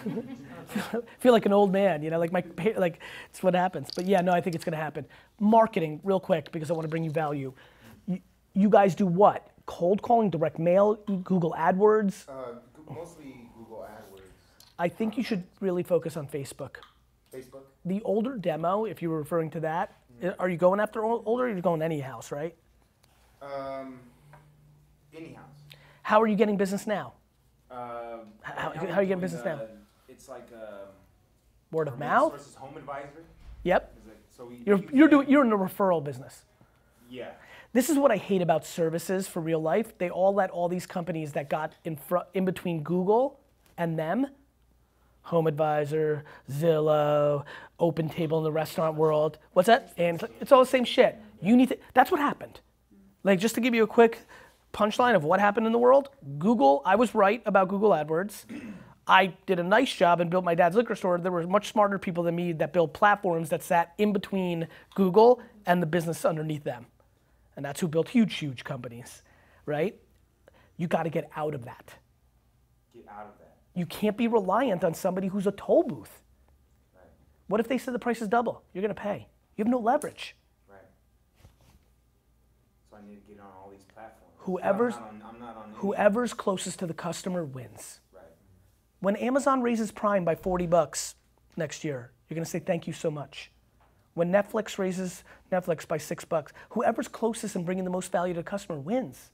feel like an old man. You know, like my like it's what happens. But yeah, no, I think it's gonna happen. Marketing, real quick, because I want to bring you value. You, you guys do what? Cold calling, direct mail, Google AdWords. Uh, mostly Google AdWords, I think you should really focus on Facebook. Facebook. The older demo, if you were referring to that, i- are you going after older? Or you're going any house, right? Um, any house. How are you getting business now? Um, How- how we're you getting business now? It's like um, Word of mouth. Sources Home Advisor. Yep. It- So we You're you're doing you're in the referral business. Yeah. This is what I hate about services for real life. They all let all these companies that got in front in between Google and them, Home Advisor, Zillow, Open Table in the restaurant world. What's that? And it's, like- it's all the same shit. You need to. That's what happened. Like just to give you a quick punchline of what happened in the world. Google. I was right about Google AdWords. I did a nice job and built my dad's liquor store. There were much smarter people than me that built platforms that sat in between Google and the business underneath them. And that's who built huge, huge companies, right? You got to get out of that. Get out of that. You can't be reliant on somebody who's a toll booth. Right. What if they said the price is double? You're gonna pay. You have no leverage. Right. So I need to get on all these platforms. Whoever's- I'm not on, I'm not on Whoever's closest to the customer wins. When Amazon raises Prime by 40 bucks next year, you're gonna say thank you so much. When Netflix raises Netflix by six bucks, whoever's closest and bringing the most value to the customer wins.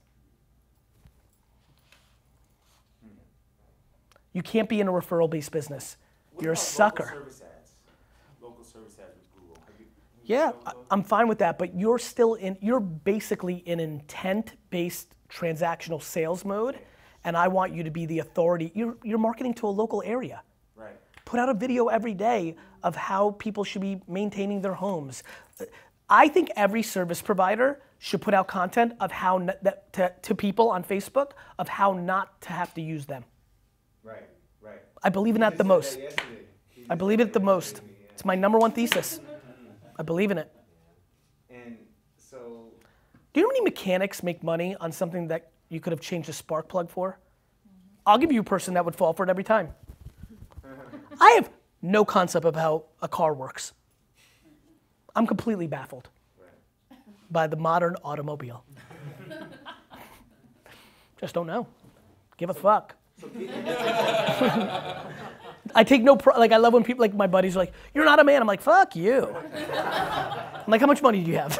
You can't be in a referral-based business. What You're a sucker. Local service ads. Local service ads with Google. You, Yeah? I'm fine with that, but you're still in, you're basically in intent-based transactional sales mode, and I want you to be the authority. You're, you're marketing to a local area. Right. Put out a video every day of how people should be maintaining their homes. I think every service provider should put out content of how n- that, to, to people on Facebook of how not to have to use them. Right, right. I believe in that the most. that I believe it the most. It's my number one thesis. I believe in it. And so, Do you know how many mechanics make money on something that you could have changed a spark plug for? I'll give you a person that would fall for it every time. I have no concept of how a car works. I'm completely baffled by the modern automobile. Just don't know. Give a fuck. I take no pro- like I love when people like my buddies are like, "You're not a man." I'm like, "Fuck you." I'm like, "How much money do you have?"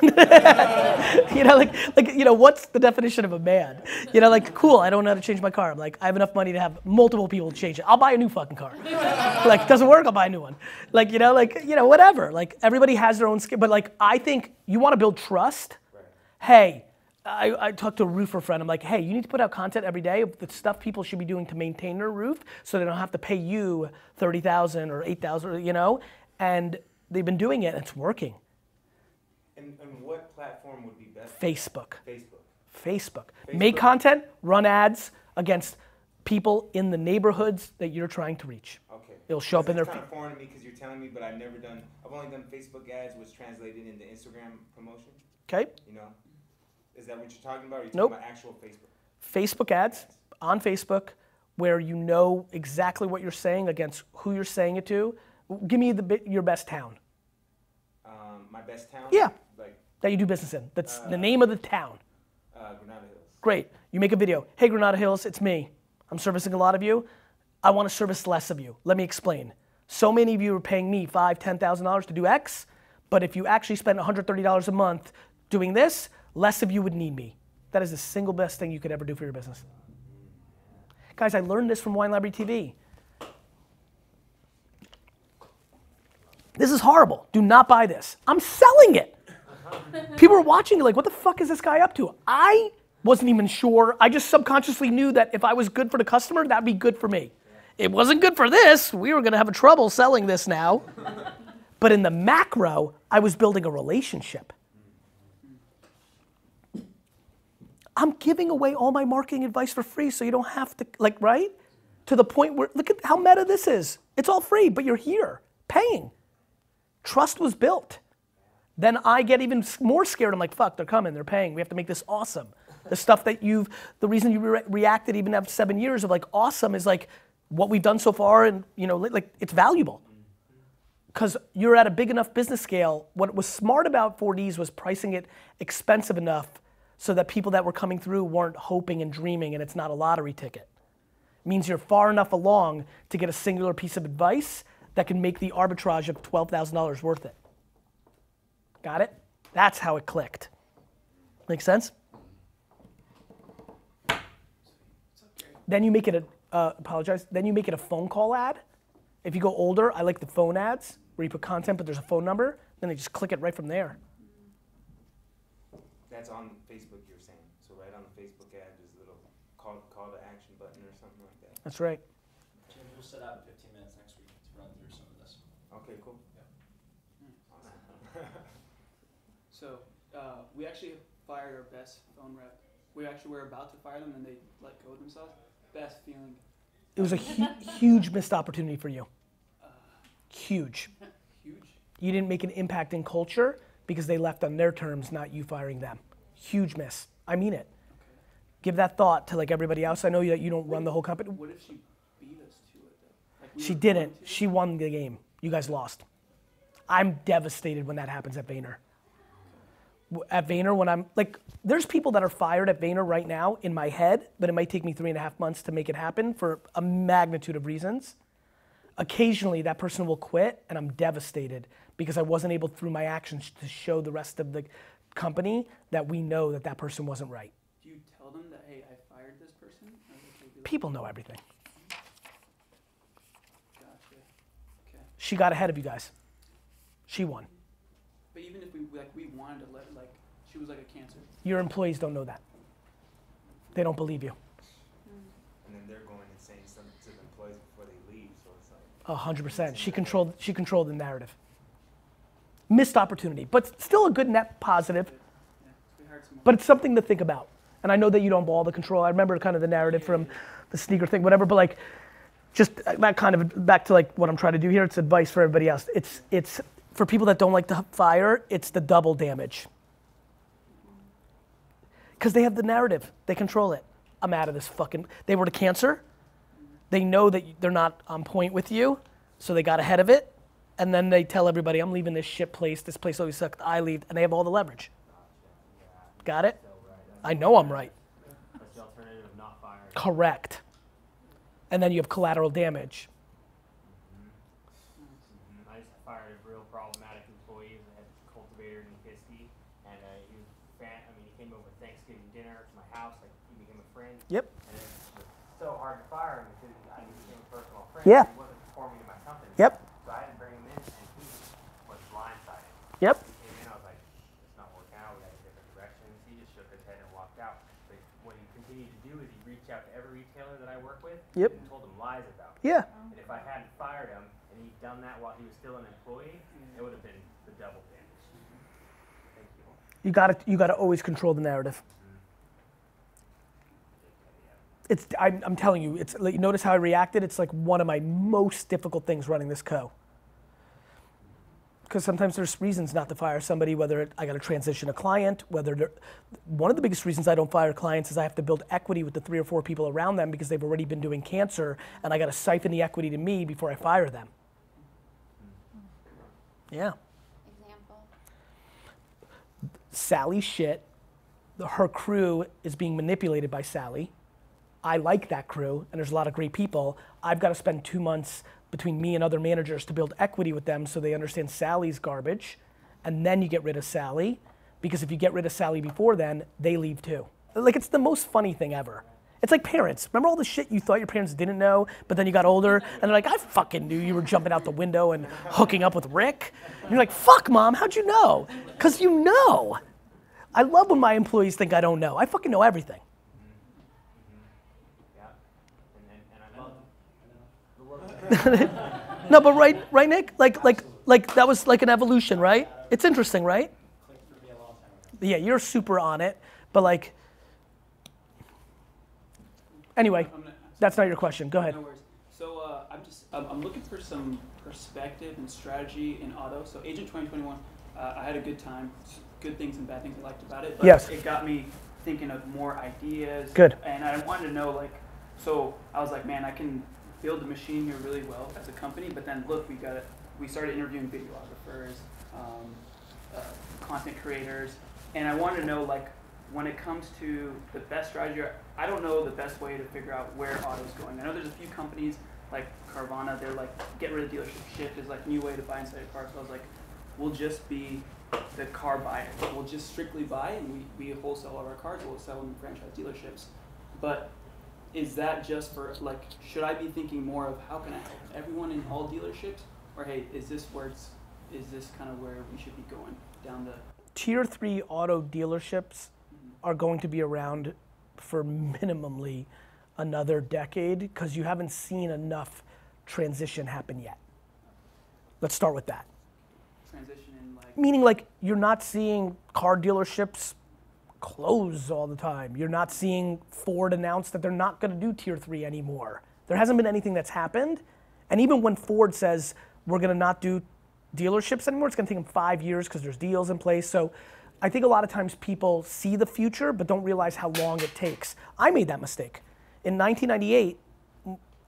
you know, like like you know, what's the definition of a man? You know, like cool. I don't know how to change my car. I'm like, I have enough money to have multiple people change it. I'll buy a new fucking car. like, it doesn't work. I'll buy a new one. Like you know, like you know, whatever. Like everybody has their own skill, but like I think you want to build trust. Hey. I, I talked to a roofer friend. I'm like, hey, you need to put out content every day of the stuff people should be doing to maintain their roof, so they don't have to pay you thirty thousand or eight thousand, you know. And they've been doing it. It's working. and, and what platform would best? Facebook. Facebook. Facebook. Make content, run ads against people in the neighborhoods that you're trying to reach. Okay. It'll show up in their It's kind feed. of foreign to me because you're telling me, but I've never done. I've only done Facebook ads, which translated into Instagram promotion. Okay? You know, is that what you're talking about? Or are you Nope. talking about actual Facebook? Facebook ads on Facebook where you know exactly what you're saying against who you're saying it to. Give me the your best town Um, my best town. Yeah. That you do business in. That's the name of the town. uh, Granada Hills. Great. You make a video. Hey, Granada Hills, it's me. I'm servicing a lot of you. I want to service less of you. Let me explain. So many of you are paying me five, ten thousand dollars to do X, but if you actually spend $130 a month doing this, less of you would need me. That is the single best thing you could ever do for your business. Guys, I learned this from Wine Library TV. This is horrible. Do not buy this. I'm selling it. People were watching like, what the fuck is this guy up to? I wasn't even sure. I just subconsciously knew that if I was good for the customer, that'd be good for me. It wasn't good for this. We were gonna have a trouble selling this now. but in the macro, I was building a relationship. I'm giving away all my marketing advice for free so you don't have to, like, right? To the point where, look at how meta this is. It's all free, but you're here paying. Trust was built. Then I get even more scared. I'm like, fuck, they're coming, they're paying. We have to make this awesome. The stuff that you've, the reason you re- reacted even after seven years of like awesome is like what we've done so far and, you know, like it's valuable. Because you're at a big enough business scale. What was smart about 4Ds was pricing it expensive enough so that people that were coming through weren't hoping and dreaming and it's not a lottery ticket means you're far enough along to get a singular piece of advice that can make the arbitrage of $12,000 worth it. Got it? That's how it clicked. Make sense? Then you make it a, uh, apologize, then you make it a phone call ad. If you go older, I like the phone ads where you put content but there's a phone number, then they just click it right from there. That's on Facebook, you're saying. So right on the Facebook ad, there's a little call call to action button or something like that. That's right. Jim, we'll set out in 15 minutes next week to run through some of this. Okay, cool. So uh, we actually fired our best phone rep. We actually were about to fire them, and they let go of themselves. Best feeling. It was a hu- huge missed opportunity for you. Huge. Huge. You didn't make an impact in culture because they left on their terms, not you firing them. Huge miss. I mean it. Okay. Give that thought to like everybody else. I know that you don't run the whole company. What if she beat us to it though? Like we She didn't. She won the game. You guys lost. I'm devastated when that happens at Vayner. At Vayner, when I'm like, there's people that are fired at Vayner right now in my head, but it might take me three and a half months to make it happen for a magnitude of reasons. Occasionally, that person will quit, and I'm devastated because I wasn't able through my actions to show the rest of the company that we know that that person wasn't right. Do you tell them that hey, I fired this person? Or would they be like, People know everything. Gotcha. Okay. She got ahead of you guys. She won. But even if we like we wanted to let she was like a cancer. Your employees don't know that. They don't believe you. And then they're going and saying something to the employees before they leave, so it's like. A hundred percent. She controlled. She controlled the narrative. Missed opportunity, but still a good net positive. Yeah. So we hired some more. But it's something to think about. And I know that you don't have all the control. I remember kind of the narrative from the sneaker thing, whatever. But like, just uh, that kind of back to like what I'm trying to do here. It's advice for everybody else. It's it's for people that don't like to fire. It's the double damage. Because they have the narrative. They control it. I'm out of this fucking. They were to cancer. They know that they're not on point with you, so they got ahead of it. And then they tell everybody, I'm leaving this shit place. This place always sucked. I leave. And they have all the leverage. Got it? I know I'm right. That's the alternative of not firing. Correct. And then you have collateral damage. Mhm. I just fired a real problematic employee that had a cultivator in Nikiski, and uh, he was fan. I mean, he came over Thanksgiving dinner to my house. Like he became a friend. Yep. And so hard to fire him because I became a personal friend. Yeah. He wasn't performing in my company. Yep. So I had to bring him in, and he was blindsided. Yep. He came in, I was like, it's not working out. We got different directions. He just shook his head and walked out. But what he continued to do is he reached out to every retailer that I work with Yep. and told them lies about me. Yeah. Mm-hmm. And if I hadn't fired him and he'd done that while he was still an employee, it would have been the double damage. Mm-hmm. Thank you. You got to you got to always control the narrative. It's I'm, I'm telling you, it's like, notice how I reacted. It's like one of my most difficult things running this co. Because sometimes there's reasons not to fire somebody, whether it, I got to transition a client, whether one of the biggest reasons I don't fire clients is I have to build equity with the three or four people around them because they've already been doing cancer, and I got to siphon the equity to me before I fire them. Yeah. Example. Sally shit. Her crew is being manipulated by Sally. I like that crew, and there's a lot of great people. I've got to spend two months between me and other managers to build equity with them so they understand Sally's garbage. And then you get rid of Sally, because if you get rid of Sally before then, they leave too. Like, it's the most funny thing ever. It's like parents. Remember all the shit you thought your parents didn't know, but then you got older, and they're like, I fucking knew you were jumping out the window and hooking up with Rick. And you're like, fuck, mom, how'd you know? Because you know. I love when my employees think I don't know. I fucking know everything. Yeah. And, and, and I know. No, but right, right, Nick? Like, like, like that was like an evolution, right? It's interesting, right? Clicked for me a long time ago. Yeah, you're super on it, but like, anyway, that's not your question. Go ahead. No worries. So uh, I'm just I'm, I'm looking for some perspective and strategy in auto. So Agent 2021, uh, I had a good time. Good things and bad things I liked about it. But Yes. It got me thinking of more ideas. Good. And I wanted to know like, so I was like, man, I can build the machine here really well as a company. But then look, we got we started interviewing videographers, um, uh, content creators, and I wanted to know like when it comes to the best strategy, I don't know the best way to figure out where auto's going. I know there's a few companies like Carvana, they're like get rid of dealership shift is like new way to buy inside a car. So I was like, we'll just be the car buyer. We'll just strictly buy and we, we wholesale all of our cars. We'll sell them in franchise dealerships. But is that just for like should I be thinking more of how can I help everyone in all dealerships, or hey, is this where it's is this kind of where we should be going down the Tier three auto dealerships mm-hmm. are going to be around for minimally another decade because you haven't seen enough transition happen yet. Let's start with that. transition in like Meaning, like, you're not seeing car dealerships close all the time. You're not seeing Ford announce that they're not going to do tier three anymore. There hasn't been anything that's happened. And even when Ford says we're going to not do dealerships anymore, it's going to take them five years because there's deals in place. So I think a lot of times people see the future but don't realize how long it takes. I made that mistake. In 1998,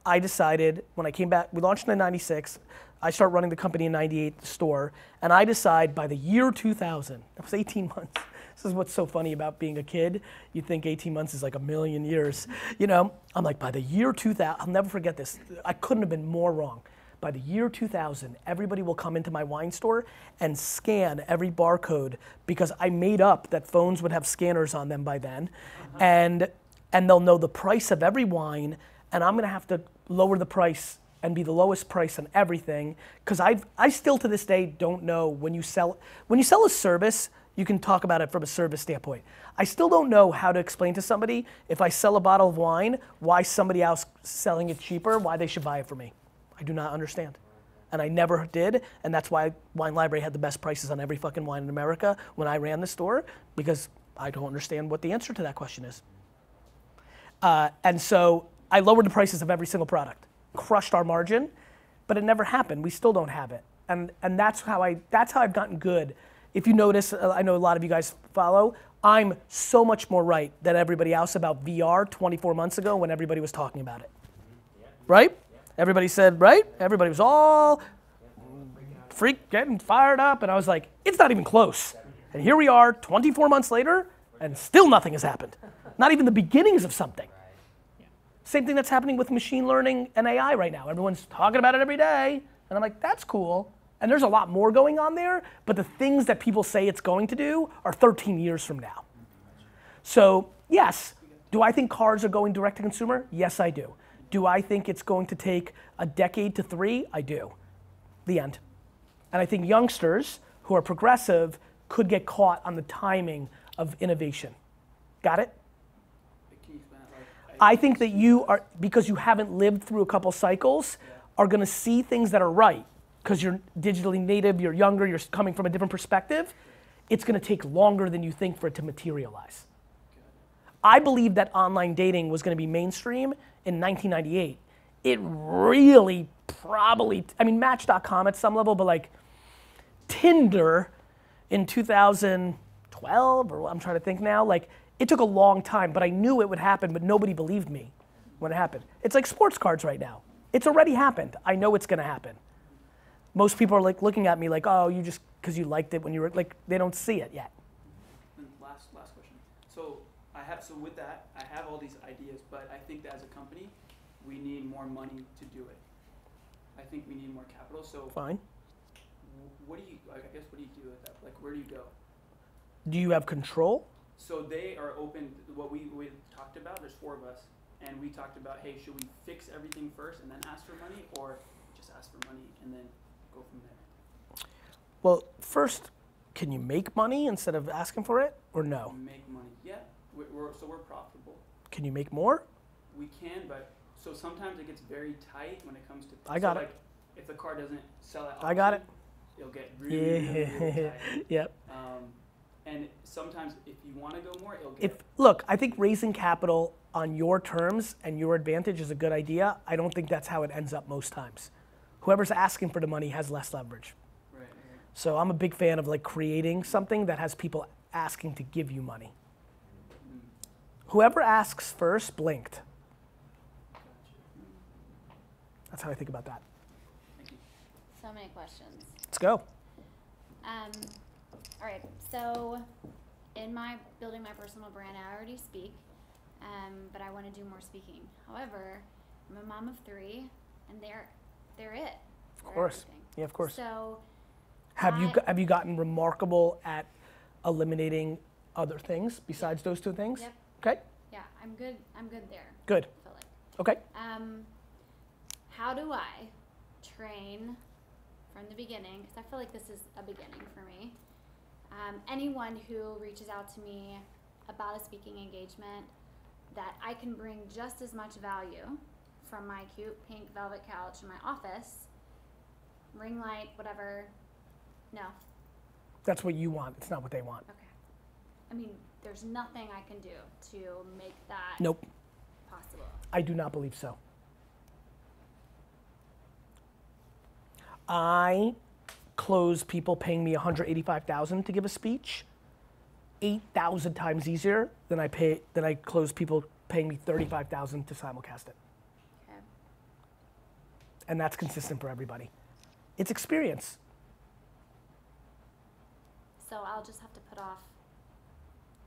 I decided when I came back, we launched in 96. I start running the company in 98 store, and I decide by the year 2000, that was 18 months. This is what's so funny about being a kid. You think 18 months is like a million years. You know, I'm like, by the year 2000, I'll never forget this. I couldn't have been more wrong. By the year 2000, everybody will come into my wine store and scan every barcode because I made up that phones would have scanners on them by then. Uh-huh. And, and they'll know the price of every wine, and I'm gonna have to lower the price and be the lowest price on everything because I I still to this day don't know when you sell when you sell a service you can talk about it from a service standpoint. I still don't know how to explain to somebody if I sell a bottle of wine why somebody else selling it cheaper why they should buy it from me. I do not understand. And I never did, and that's why Wine Library had the best prices on every fucking wine in America when I ran the store, because I don't understand what the answer to that question is. Uh, and so I lowered the prices of every single product, crushed our margin, but it never happened. We still don't have it, and and that's how I that's how I've gotten good. If you notice, uh, I know a lot of you guys follow. I'm so much more right than everybody else about VR 24 months ago when everybody was talking about it. Right? Everybody said right. Everybody was all freak getting fired up, and I was like, it's not even close. And here we are, 24 months later, and still nothing has happened. Not even the beginnings of something. Same thing that's happening with machine learning and AI right now. Everyone's talking about it every day, and I'm like, that's cool. And there's a lot more going on there, but the things that people say it's going to do are 13 years from now. So, yes, do I think cars are going direct to consumer? Yes, I do. Do I think it's going to take a decade to three? I do. The end. And I think youngsters who are progressive could get caught on the timing of innovation. Got it? I think that you are, because you haven't lived through a couple cycles, are going to see things that are right. Because you're digitally native, you're younger, you're coming from a different perspective. It's to take longer than you think for it to materialize. I believe that online dating was to be mainstream in 1998. It really probably, I mean, Match.com at some level, but like Tinder in 2012, or I'm trying to think now, like it took a long time, but I knew it would happen, but nobody believed me when it happened. It's like sports cards right now. It's already happened. I know it's to happen. Most people are like looking at me like, oh, you just because you liked it when you were like, they don't see it yet. Last last question. So I have so with that I have all these ideas, but I think that as a company, we need more money to do it. I think we need more capital. So Fine. what do you? I guess what do you do with that? Like where do you go? Do you have control? So they are open. What we we talked about. There's four of us, and we talked about, hey, should we fix everything first and then ask for money, or just ask for money and then go from there? Well, first, can you make money instead of asking for it, or no? Make money. Yeah. We're, we're so we're profitable. Can you make more? We can, but so sometimes it gets very tight when it comes to. I got so it. Like, if the car doesn't sell at I got it. It'll get really, Yeah. really tight. yep. Um, and sometimes if you want to go more, it'll get. If look, I think raising capital on your terms and your advantage is a good idea. I don't think that's how it ends up most times. Whoever's asking for the money has less leverage. right. So I'm a big fan of like creating something that has people asking to give you money. Whoever asks first blinked. That's how I think about that. Thank you. So many questions. Let's go. Um, all right, so in my building my personal brand, I already speak, um, but I want to do more speaking. However, I'm a mom of three, and they're they're it. Of course. everything. Yeah, of course. So Have you I- go- have you gotten remarkable at eliminating other things besides those two things? Yep. Okay. yeah, I'm good. I'm good there. Good. I feel like. Okay. Um, how do I train from the beginning? Because I feel like this is a beginning for me. Um, anyone who reaches out to me about a speaking engagement, that I can bring just as much value from my cute pink velvet couch in my office, ring light, whatever. No. That's what you want. It's not what they want. Okay. I mean, there's nothing I can do to make that Nope. possible. I do not believe so. I close people paying me 185,000 to give a speech 8,000 times easier than I pay than I close people paying me 35,000 to simulcast it. And that's consistent for everybody. It's experience. So I'll just have to put off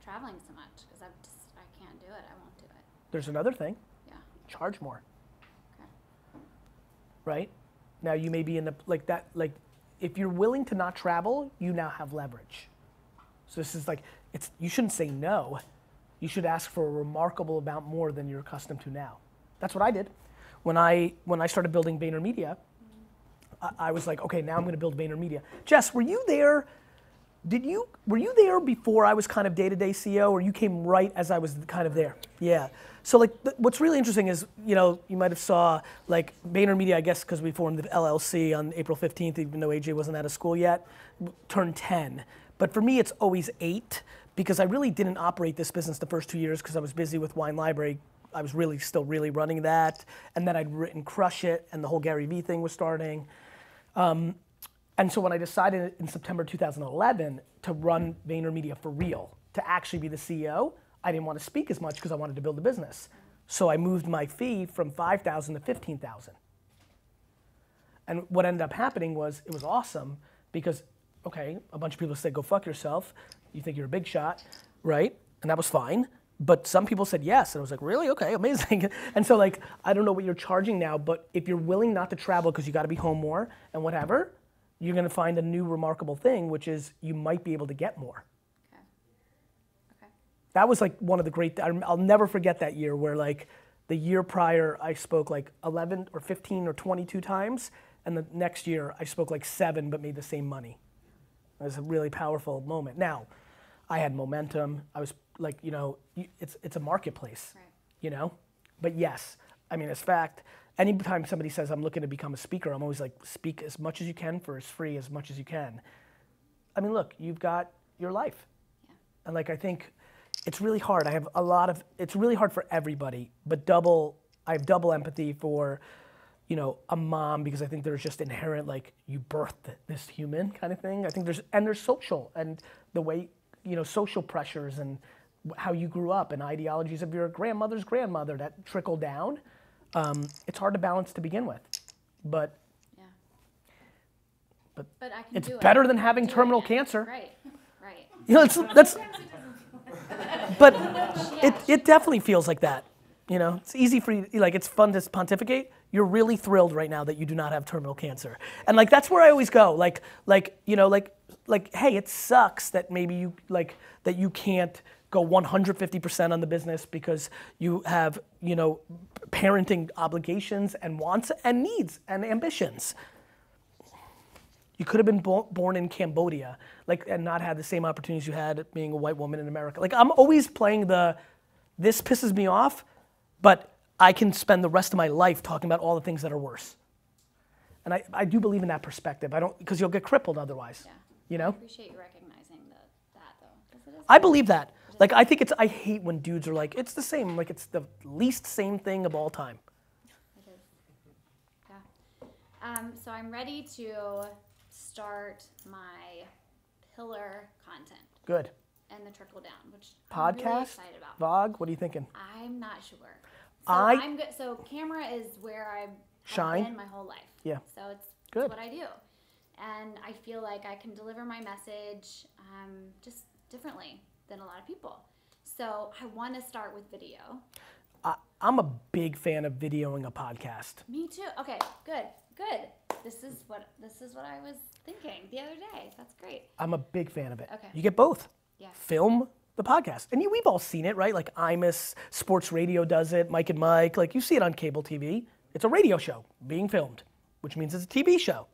traveling so much because I just I can't do it. I won't do it. There's another thing. Yeah. Charge more. Okay. Right? Now you may be in the like that like if you're willing to not travel, you now have leverage. So this is like it's you shouldn't say no. You should ask for a remarkable amount more than you're accustomed to now. That's what I did. When I when I started building VaynerMedia, I, I was like, okay, now I'm gonna build VaynerMedia. Jess, were you there? Did you were you there before I was kind of day-to-day CEO, or you came right as I was kind of there? Yeah. So like, th- what's really interesting is you know you might have saw like VaynerMedia, I guess because we formed the LLC on April 15th, even though AJ wasn't out of school yet, turned 10. But for me, it's always eight because I really didn't operate this business the first two years because I was busy with Wine Library. I was really still really running that, and then I'd written Crush It, and the whole Gary Vee thing was starting. Um, and so when I decided in September 2011 to run VaynerMedia for real, to actually be the CEO, I didn't want to speak as much because I wanted to build a business. So I moved my fee from 5,000 to 15,000. And what ended up happening was it was awesome because, okay, a bunch of people said, go fuck yourself. You think you're a big shot, right? And that was fine. But some people said yes. And I was like, really? Okay, amazing. and so, like, I don't know what you're charging now, but if you're willing not to travel because you got to be home more and whatever, you're going to find a new remarkable thing, which is you might be able to get more. Okay. Okay. That was like one of the great, I'll never forget that year where, like, the year prior, I spoke like 11 or 15 or 22 times. And the next year, I spoke like seven, but made the same money. It was a really powerful moment. Now, I had momentum. I was like, you know, it's, it's a marketplace, Right. you know? But yes, I mean, as fact, anytime somebody says I'm looking to become a speaker, I'm always like, speak as much as you can for as free as much as you can. I mean, look, you've got your life. Yeah. And like, I think it's really hard. I have a lot of, it's really hard for everybody, but double, I have double empathy for, you know, a mom because I think there's just inherent, like, you birthed this human kind of thing. I think there's, and there's social and the way, you know, social pressures and how you grew up and ideologies of your grandmother's grandmother that trickle down. Um, it's hard to balance to begin with. But Yeah. But but I can it's do it. better than having terminal cancer. Right. Right. You know, it's, that's, but it, it definitely feels like that. You know, it's easy for you, like, it's fun to pontificate. You're really thrilled right now that you do not have terminal cancer. And like, that's where I always go. Like, like, you know, like, like, hey, it sucks that maybe you, like, that you can't go 150% on the business because you have, you know, parenting obligations and wants and needs and ambitions. You could have been bo- born in Cambodia, like, and not had the same opportunities you had being a white woman in America. Like, I'm always playing the, this pisses me off, but I can spend the rest of my life talking about all the things that are worse. And I, I do believe in that perspective. I don't, because you'll get crippled otherwise. Yeah. You know? I appreciate you recognizing the, that though, 'cause it is I believe that. Like, I think it's, I hate when dudes are like, it's the same, like, it's the least same thing of all time. It is. Yeah. Um, so I'm ready to start my pillar content Good. and the trickle down, which I'm really Podcast? excited about. Vog, what are you thinking? I'm not sure. So I- I'm good. So camera is where I Shine? been my whole life. Yeah. So it's, it's Good. what I do, and I feel like I can deliver my message um, just differently than a lot of people. So I want to start with video. I, I'm a big fan of videoing a podcast. Me too. Okay, good, good. This is what this is what I was thinking the other day. That's great. I'm a big fan of it. Okay. You get both. Yeah. Film the podcast. And you, we've all seen it, right? Like Imus, Sports Radio does it, Mike and Mike. Like you see it on cable TV. It's a radio show being filmed, which means it's a TV show.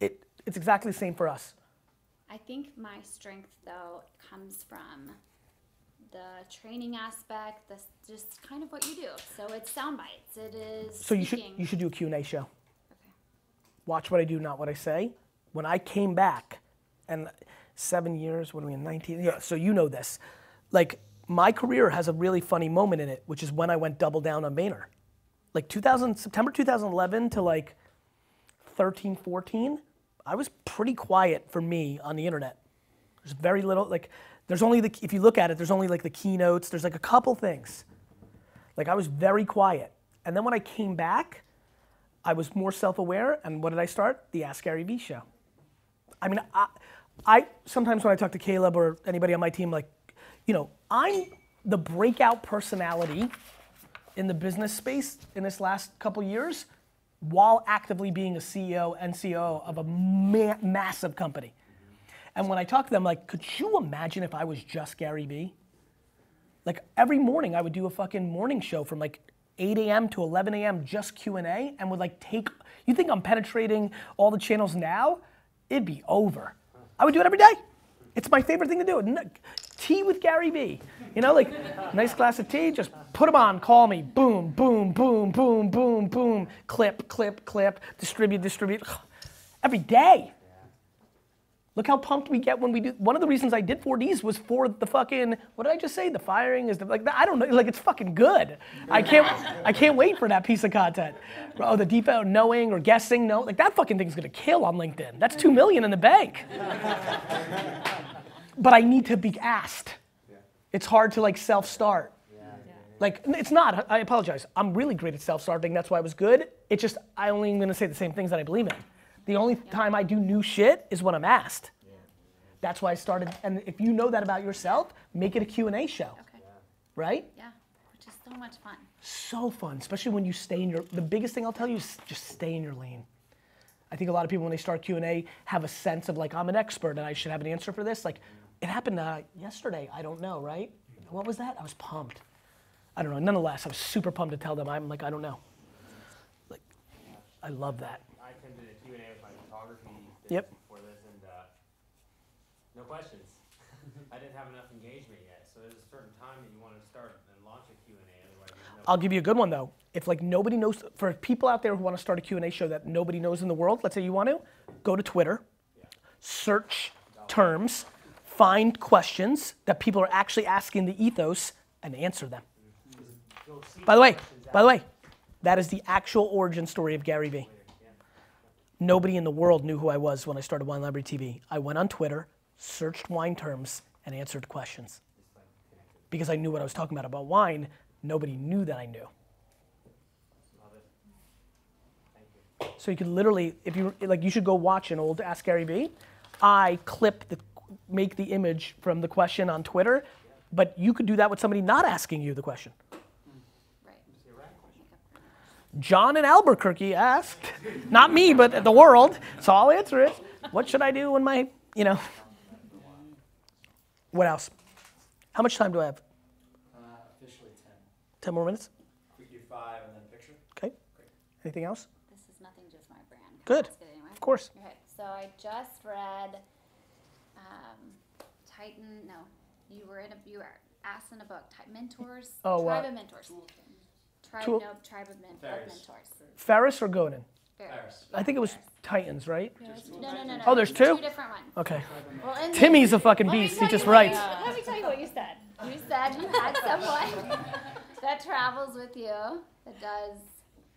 It, it's exactly the same for us. I think my strength though comes from the training aspect, the just kind of what you do. So it's sound bites. It is. So you should, you should do a Q&A show. Okay. Watch what I do, not what I say. When I came back, and seven years, what are we in, 19? Yeah, so you know this. Like, my career has a really funny moment in it, which is when I went double down on Vayner. Like 2000, September 2011 to like 13, 14, I was pretty quiet for me on the internet. There's very little, like, there's only the, if you look at it, there's only like the keynotes, there's like a couple things. Like, I was very quiet. And then when I came back, I was more self-aware, and what did I start? The Ask Gary Vee show. I mean, I, I sometimes when I talk to Caleb or anybody on my team, like, you know, I'm the breakout personality in the business space in this last couple years, while actively being a CEO and CEO of a ma- massive company. And when I talk to them, like, could you imagine if I was just Gary Vee? Like every morning, I would do a fucking morning show from like 8 a.m. to 11 a.m. just Q and A, and would like take. You think I'm penetrating all the channels now? It'd be over. I would do it every day. It's my favorite thing to do. Tea with Gary Vee. You know, like nice glass of tea. Just put them on. Call me. Boom, boom, boom, boom, boom, boom. Clip, clip, clip. Distribute, distribute. Every day. Look how pumped we get when we do. One of the reasons I did 4Ds was for the fucking. What did I just say? The firing is the, like I don't know. Like it's fucking good. I can't. I can't wait for that piece of content. Oh, the deep out knowing or guessing. No, like that fucking thing's gonna kill on LinkedIn. That's two million in the bank. But I need to be asked. It's hard to like self-start. Like it's not. I apologize. I'm really great at self-starting. That's why I was good. It's just I only am gonna say the same things that I believe in. The only time I do new shit is when I'm asked. That's why I started. And if you know that about yourself, make it a Q&A show. Okay. Right? Yeah, which is so much fun. So fun, especially when you stay in your. The biggest thing I'll tell you is just stay in your lane. I think a lot of people when they start Q&A have a sense of like I'm an expert and I should have an answer for this. Like it happened uh, yesterday. I don't know, right? What was that? I was pumped. I don't know. Nonetheless, I was super pumped to tell them I'm like I don't know. Like I love that. I attended a Q&A with my photography Yep. before this, and uh, no questions. I didn't have enough engagement yet, so there's a certain time that you want to start and launch a Q&A, I'll give you a good one though. If like nobody knows, for people out there who want to start a Q&A show that nobody knows in the world, let's say you want to, go to Twitter, search terms, find questions that people are actually asking the ethos and answer them. By the way, by the way, that is the actual origin story of Gary Vee. Nobody in the world knew who I was when I started Wine Library TV. I went on Twitter, searched wine terms, and answered questions. Because I knew what I was talking about about wine, nobody knew that I knew. So you could literally, if you like, you should go watch an old Ask Gary Vee. I clip the, make the image from the question on Twitter, but you could do that with somebody not asking you the question. Right. John in Albuquerque asked, not me, but the world. So I'll answer it. What should I do when my, you know? What else? How much time do I have? Uh, officially ten. 10 more minutes? We do five and then picture. Okay. Anything else? This is nothing just my brand. Can Good. anyway? Of course. Okay, so I just read Titan. No, you were in a you were asked in a book. Ti- mentors. Oh, uh, Tribe of mentors. Tribe. Tool- No, tribe of, men- of mentors. Ferriss or Gonan? Ferriss. I think it was Titans, right? No, no, no, no. Oh, there's two? Two different ones. Okay. Well, in Timmy's this- a fucking beast. He just writes. you- let me tell you what you said. You said you had someone that travels with you that does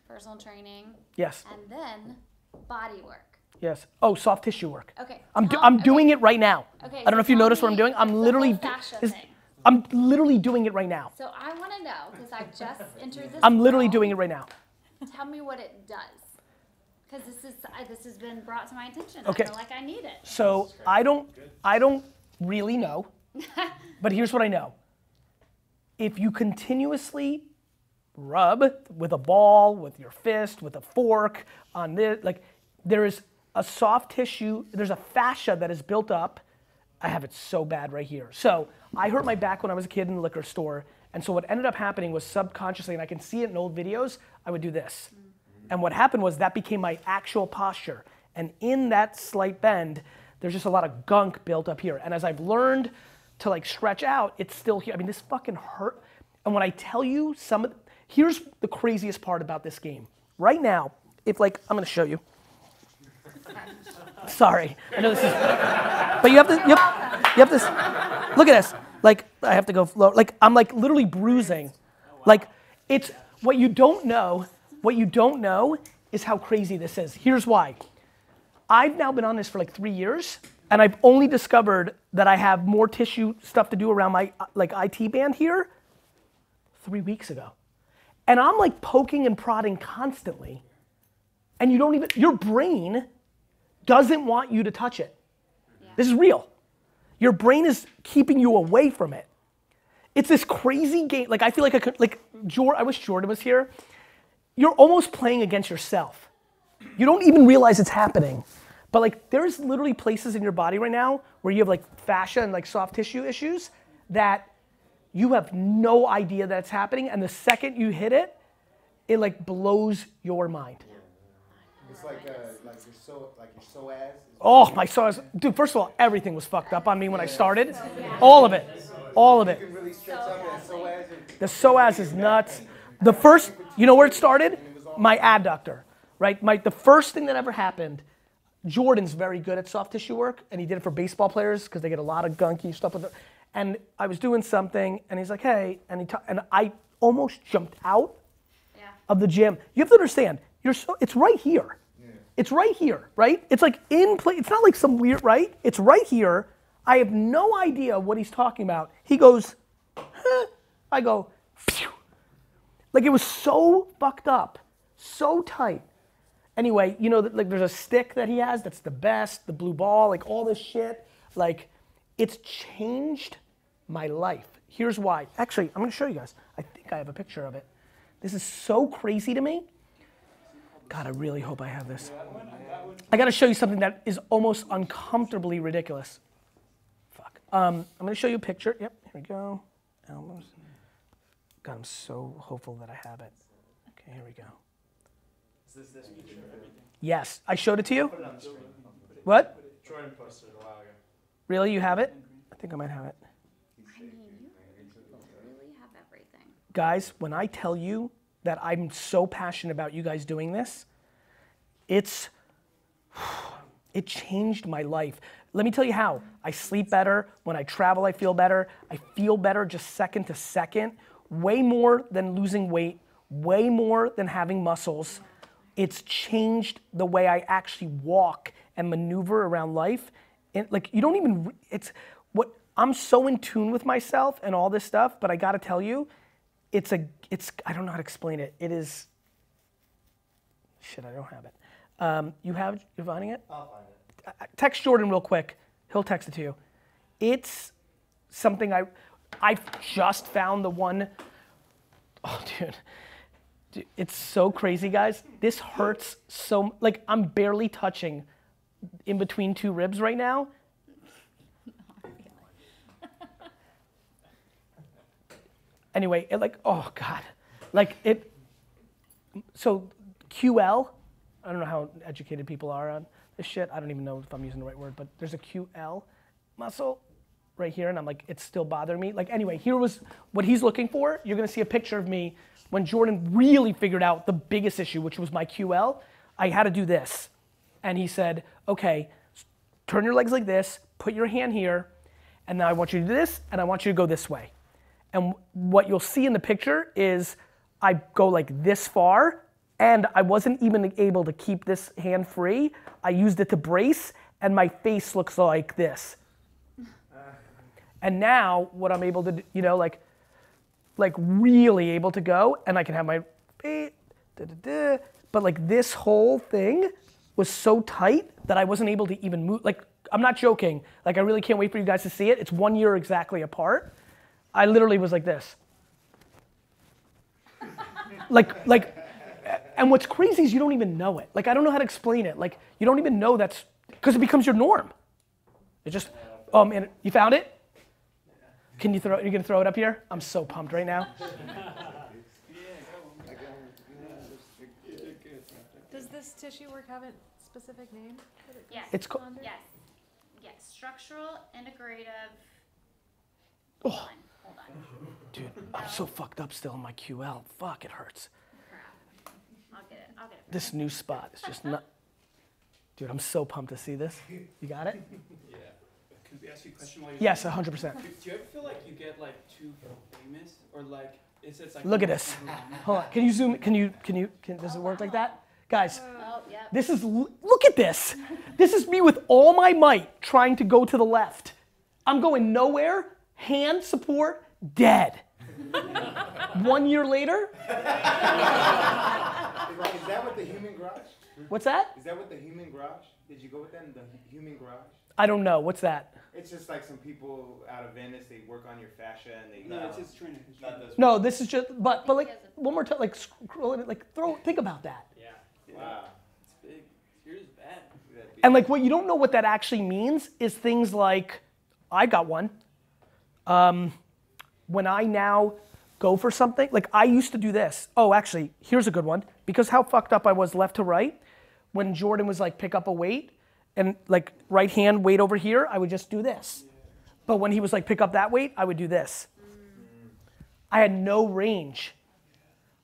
personal training Yes. and then body work. Yes. Oh, soft tissue work. Okay. I'm, do, I'm okay. doing it right now. Okay, I don't know if you noticed what I'm doing. I'm literally. whole fascia this- thing. I'm literally doing it right now. So I want to know because I just entered this. I'm literally world. doing it right now. Tell me what it does, because this is this has been brought to my attention. Okay. I feel like I need it. So I don't. I don't really know. but here's what I know. If you continuously rub with a ball, with your fist, with a fork on this, like there is a soft tissue, there's a fascia that is built up. I have it so bad right here. So I hurt my back when I was a kid in the liquor store. And so what ended up happening was subconsciously, and I can see it in old videos, I would do this. And what happened was that became my actual posture. And in that slight bend, there's just a lot of gunk built up here. And as I've learned to like stretch out, it's still here. I mean, this fucking hurt. And when I tell you some of, here's the craziest part about this game. Right now, if like, I'm gonna show you. Sorry, I know this is, but you have to, you have, this, look at this. Like, I have to go low. Like, I'm like literally bruising. Like, it's, what you don't know, what you don't know is how crazy this is. Here's why. I've now been on this for like three years, and I've only discovered that I have more tissue stuff to do around my like IT band here three weeks ago. And I'm like poking and prodding constantly. and you don't even, your brain doesn't want you to touch it. This is real. Your brain is keeping you away from it. It's this crazy game. Like I feel like I could, like Jordan. I wish Jordan was here. You're almost playing against yourself. You don't even realize it's happening. But like there's literally places in your body right now where you have like fascia and like soft tissue issues that you have no idea that's happening, and the second you hit it, it like blows your mind. It's like uh, like your so like your psoas. Oh, my psoas, dude. First of all, everything was fucked up on me when I started. All of it, all of it. You can really stretch out that psoas. and- The psoas is nuts. The first, you know where it started? My adductor, right? My the first thing that ever happened. Jordan's very good at soft tissue work, and he did it for baseball players because they get a lot of gunky stuff with it. And I was doing something, and he's like, "Hey," and he ta- and I almost jumped out of the gym. You have to understand, you're so it's right here. It's right here, right? It's like in place. It's not like some weird, right? It's right here. I have no idea what he's talking about. He goes, huh. I go, phew. Like it was so fucked up, so tight. Anyway, you know, like there's a stick that he has that's the best, the blue ball, like all this shit. Like it's changed my life. Here's why. Actually, I'm gonna show you guys. I think I have a picture of it. This is so crazy to me. God, I really hope I have this. I gotta show you something that is almost uncomfortably ridiculous. Fuck. Um, I'm gonna show you a picture. Yep, here we go. Albums. God, I'm so hopeful that I have it. Okay, here we go. Is this this picture? Yes, I showed it to you. Put it on the screen. What? Jordan posted it a while ago. Really? You have it? I think I might have it. I mean, you really have everything. Guys, when I tell you that I'm so passionate about you guys doing this, it's it changed my life. Let me tell you how. I sleep better. When I travel, I feel better. I feel better just second to second. Way more than losing weight, way more than having muscles. It's changed the way I actually walk and maneuver around life. And like you don't even it's what I'm so in tune with myself and all this stuff, but I got to tell you, it's a it's I don't know how to explain it. It is shit, I don't have it. Um, you have you're finding it? I'll find it. I- I- text Jordan real quick. He'll text it to you. It's something I I just found the one oh dude. Dude, It's so crazy, guys. This hurts so like I'm barely touching in between two ribs right now. Anyway, it like oh god. Like it so QL, I don't know how educated people are on this shit. I don't even know if I'm using the right word, but there's a QL muscle right here, and I'm like, it's still bothering me. Like, anyway, here was what he's looking for. You're gonna see a picture of me when Jordan really figured out the biggest issue, which was my QL. I had to do this. And he said, okay, turn your legs like this, put your hand here, and now I want you to do this, and I want you to go this way. And what you'll see in the picture is I go like this far, and I wasn't even able to keep this hand free. I used it to brace, and my face looks like this. And now what I'm able to, do, you know, like, like really able to go, and I can have my, but like this whole thing was so tight that I wasn't able to even move. Like, I'm not joking. Like, I really can't wait for you guys to see it. It's one year exactly apart. I literally was like this. like, like, and what's crazy is you don't even know it. Like, I don't know how to explain it. Like, you don't even know that's, because it becomes your norm. It just, oh man, you found it? Can you throw, you gonna throw it up here? I'm so pumped right now. Does this tissue work have a specific name? that it Yes. It's co- under? Yes. Yes. Structural integrative. Oh. Hold on. Dude, I'm so fucked up still in my QL. Fuck, it hurts. Crap. I'll get it. I'll get it. This new spot is just not. Dude, I'm so pumped to see this. You got it? Yeah. Can we ask you a question while you're Yes, 100%. Do, do you ever feel like you get like too famous or like it's it's like Look at this. Hold on. Can you zoom? Can you? Can you? Can, does it work like that, guys? Oh, yeah. This is. Look at this. This is me with all my might trying to go to the left. I'm going nowhere. Hand support dead. One year later, Like, is that what the human garage? What's that? Is that what the human garage? Did you go with that? The human garage? I don't know. What's that? It's just like some people out of Venice. They work on your fascia and they. No, it's his trainer. His Not trainer. this. No, this is just. But but like one more time, like scroll it, like throw. Think about that. Yeah. Wow. It's big. Yours is bad. And like what you don't know what that actually means is things like, I got one. Um, when I now go for something, like I used to do this. Oh, actually, here's a good one. Because how fucked up I was left to right, when Jordan was like pick up a weight and like right hand weight over here, I would just do this. But when he was like pick up that weight, I would do this. I had no range.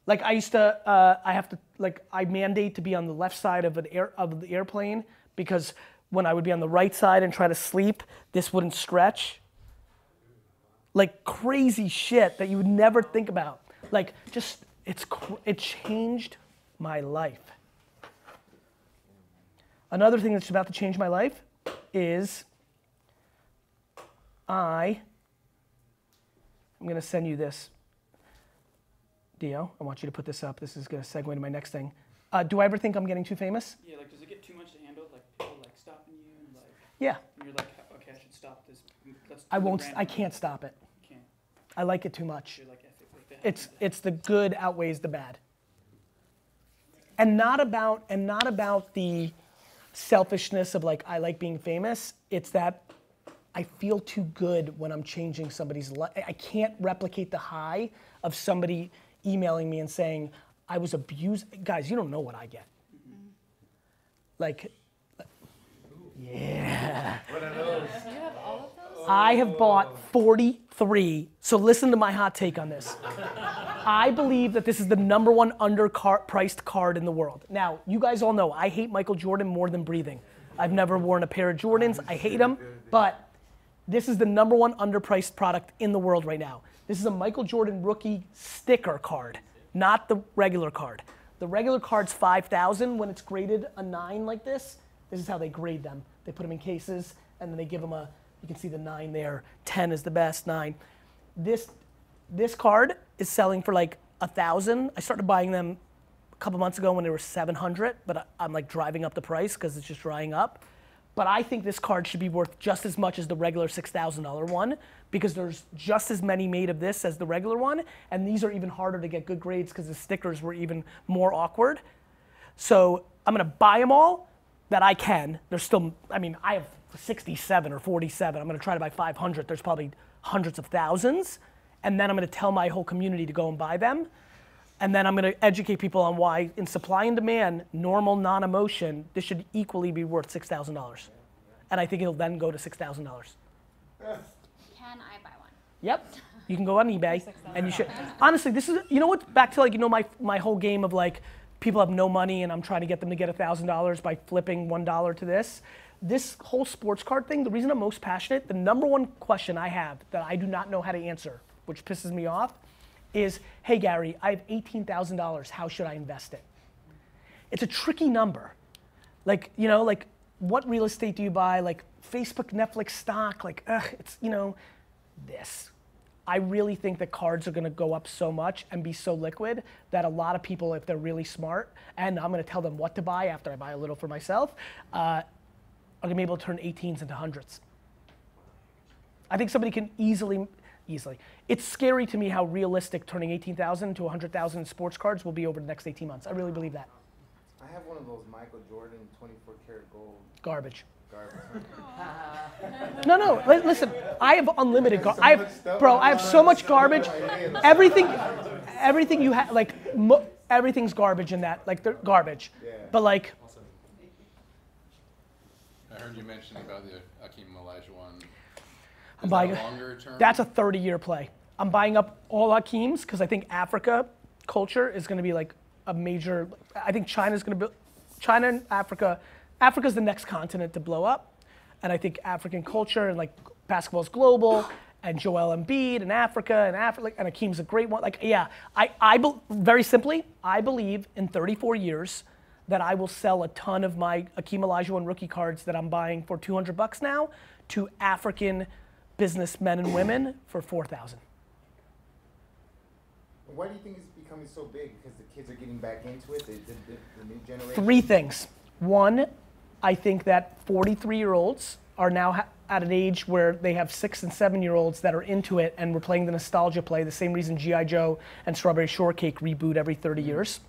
Like I used to, uh, I have to, like I mandate to be on the left side of an air of the airplane because when I would be on the right side and try to sleep, this wouldn't stretch. Like crazy shit that you would never think about. Like just, it's it changed my life. Another thing that's about to change my life is I. I'm gonna send you this. Dio, I want you to put this up. This is going to segue into my next thing. Uh, do I ever think I'm getting too famous? Yeah, like does it get too much to handle? Like people like stopping you and like. Yeah. And you're like, okay, I should stop this. Let's I won't. I can't stop it. Can't. I like it too much. Like like It's it's the good outweighs the bad. And not about and not about the selfishness of like I like being famous. It's that I feel too good when I'm changing somebody's life. I can't replicate the high of somebody emailing me and saying I was abused. Guys, you don't know what I get. Mm-hmm. Like, yeah. You have all of those? I have bought 43. So listen to my hot take on this. I believe that this is the number one underpriced card in the world. Now, you guys all know I hate Michael Jordan more than breathing. I've never worn a pair of Jordans. I hate them, but this is the number one underpriced product in the world right now. This is a Michael Jordan rookie sticker card, not the regular card. The regular card's 5,000 when it's graded a 9 like this. This is how they grade them. They put them in cases and then they give them a you can see the 9 there. 10 is the best, 9. This this card is selling for like a 1,000. I started buying them a couple months ago when they were 700, but I'm like driving up the price because it's just drying up. But I think this card should be worth just as much as the regular $6,000 one because there's just as many made of this as the regular one. And these are even harder to get good grades because the stickers were even more awkward. So I'm gonna buy them all that I can. There's still, I mean, I have 67 or 47. I'm gonna try to buy 500. There's probably hundreds of thousands. And then I'm gonna tell my whole community to go and buy them. And then I'm going to educate people on why, in supply and demand, normal non emotion, this should equally be worth $6,000. And I think it'll then go to $6,000. Can I buy one? Yep. You can go on eBay and you should. Honestly, this is, you know what? Back to like, you know, my, my whole game of like, people have no money and I'm trying to get them to get $1,000 by flipping $1 to this. This whole sports card thing, the reason I'm most passionate, the number one question I have that I do not know how to answer, which pisses me off, is hey, Gary, I have $18,000. How should I invest it? It's a tricky number. Like, you know, like what real estate do you buy? Like Facebook, Netflix stock, like, ugh, it's, you know, this. I really think that cards are going to go up so much and be so liquid that a lot of people, if they're really smart, and I'm going to tell them what to buy after I buy a little for myself, uh, are going to be able to turn 18s into hundreds. I think somebody can easily, easily. It's scary to me how realistic turning 18,000 to 100,000 in sports cards will be over the next 18 months. I really believe that. I have one of those Michael Jordan 24 karat gold Garbage. Garbage. No, no. li- listen, I have unlimited. Gar- I have, bro. I have so much garbage. Everything, everything you have, like, mo- everything's garbage in that. Like, they're garbage. But like, I heard you mention about the Akeem Olajuwon. I'm Is buying. that a longer term? That's a 30-year play. I'm buying up all Hakeem's because I think Africa culture is going to be like a major. I think China's going to be. China and Africa. Africa's the next continent to blow up, and I think African culture and like basketball's global. And Joel Embiid and Africa and Africa and Hakeem's a great one. Like, yeah, I, I bel very simply, I believe in 34 years that I will sell a ton of my Akeem Olajuwon rookie cards that I'm buying for 200 bucks now to African businessmen and women for 4,000. Why do you think it's becoming so big because the kids are getting back into it? The, the, the new generation. Three things. One, I think that 43 year olds are now ha- at an age where they have six and seven year olds that are into it and we're playing the nostalgia play, the same reason G.I. Joe and Strawberry Shortcake reboot every 30 mm-hmm. years.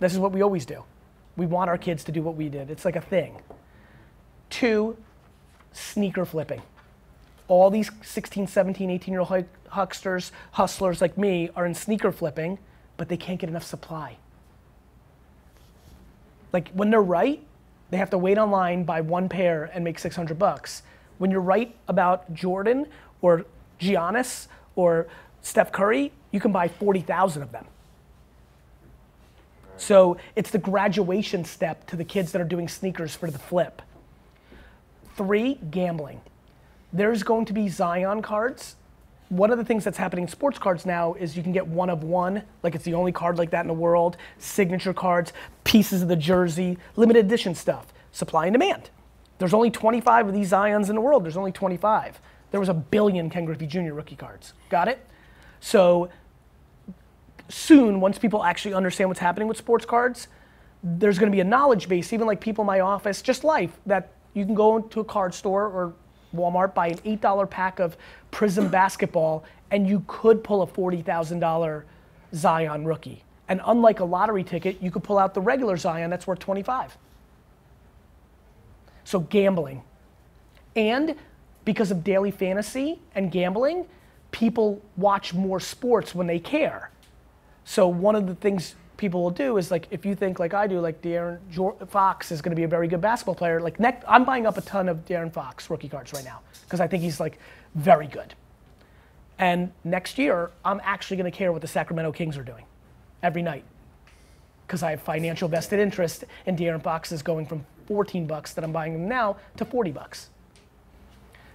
This is what we always do. We want our kids to do what we did. It's like a thing. Two, sneaker flipping. All these 16, 17, 18 year old hucksters, hustlers like me are in sneaker flipping, but they can't get enough supply. Like when they're right, they have to wait online, buy one pair, and make 600 bucks. When you're right about Jordan or Giannis or Steph Curry, you can buy 40,000 of them. So it's the graduation step to the kids that are doing sneakers for the flip. Three, gambling. There's going to be Zion cards. One of the things that's happening in sports cards now is you can get one of one, like it's the only card like that in the world, signature cards, pieces of the jersey, limited edition stuff. Supply and demand. There's only 25 of these Zions in the world. There's only 25. There was a billion Ken Griffey Jr. rookie cards. Got it? So soon, once people actually understand what's happening with sports cards, there's going to be a knowledge base, even like people in my office, just life, that you can go into a card store or Walmart, buy an $8 pack of Prizm basketball, and you could pull a $40,000 Zion rookie. And unlike a lottery ticket, you could pull out the regular Zion that's worth 25. So gambling. And because of daily fantasy and gambling, people watch more sports when they care. So one of the things people will do is like if you think like I do, like De'Aaron Fox is going to be a very good basketball player. Like next, I'm buying up a ton of De'Aaron Fox rookie cards right now because I think he's like very good. And next year, I'm actually going to care what the Sacramento Kings are doing every night because I have financial vested interest in De'Aaron Fox is going from 14 bucks that I'm buying them now to 40 bucks.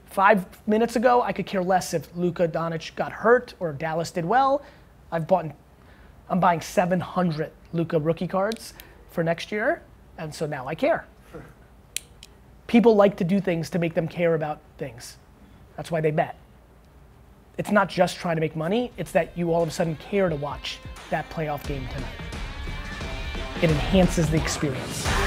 Five minutes ago, I could care less if Luka Doncic got hurt or Dallas did well. I've bought I'm buying 700 Luka rookie cards for next year, and so now I care. People like to do things to make them care about things. That's why they bet. It's not just trying to make money, it's that you all of a sudden care to watch that playoff game tonight. It enhances the experience.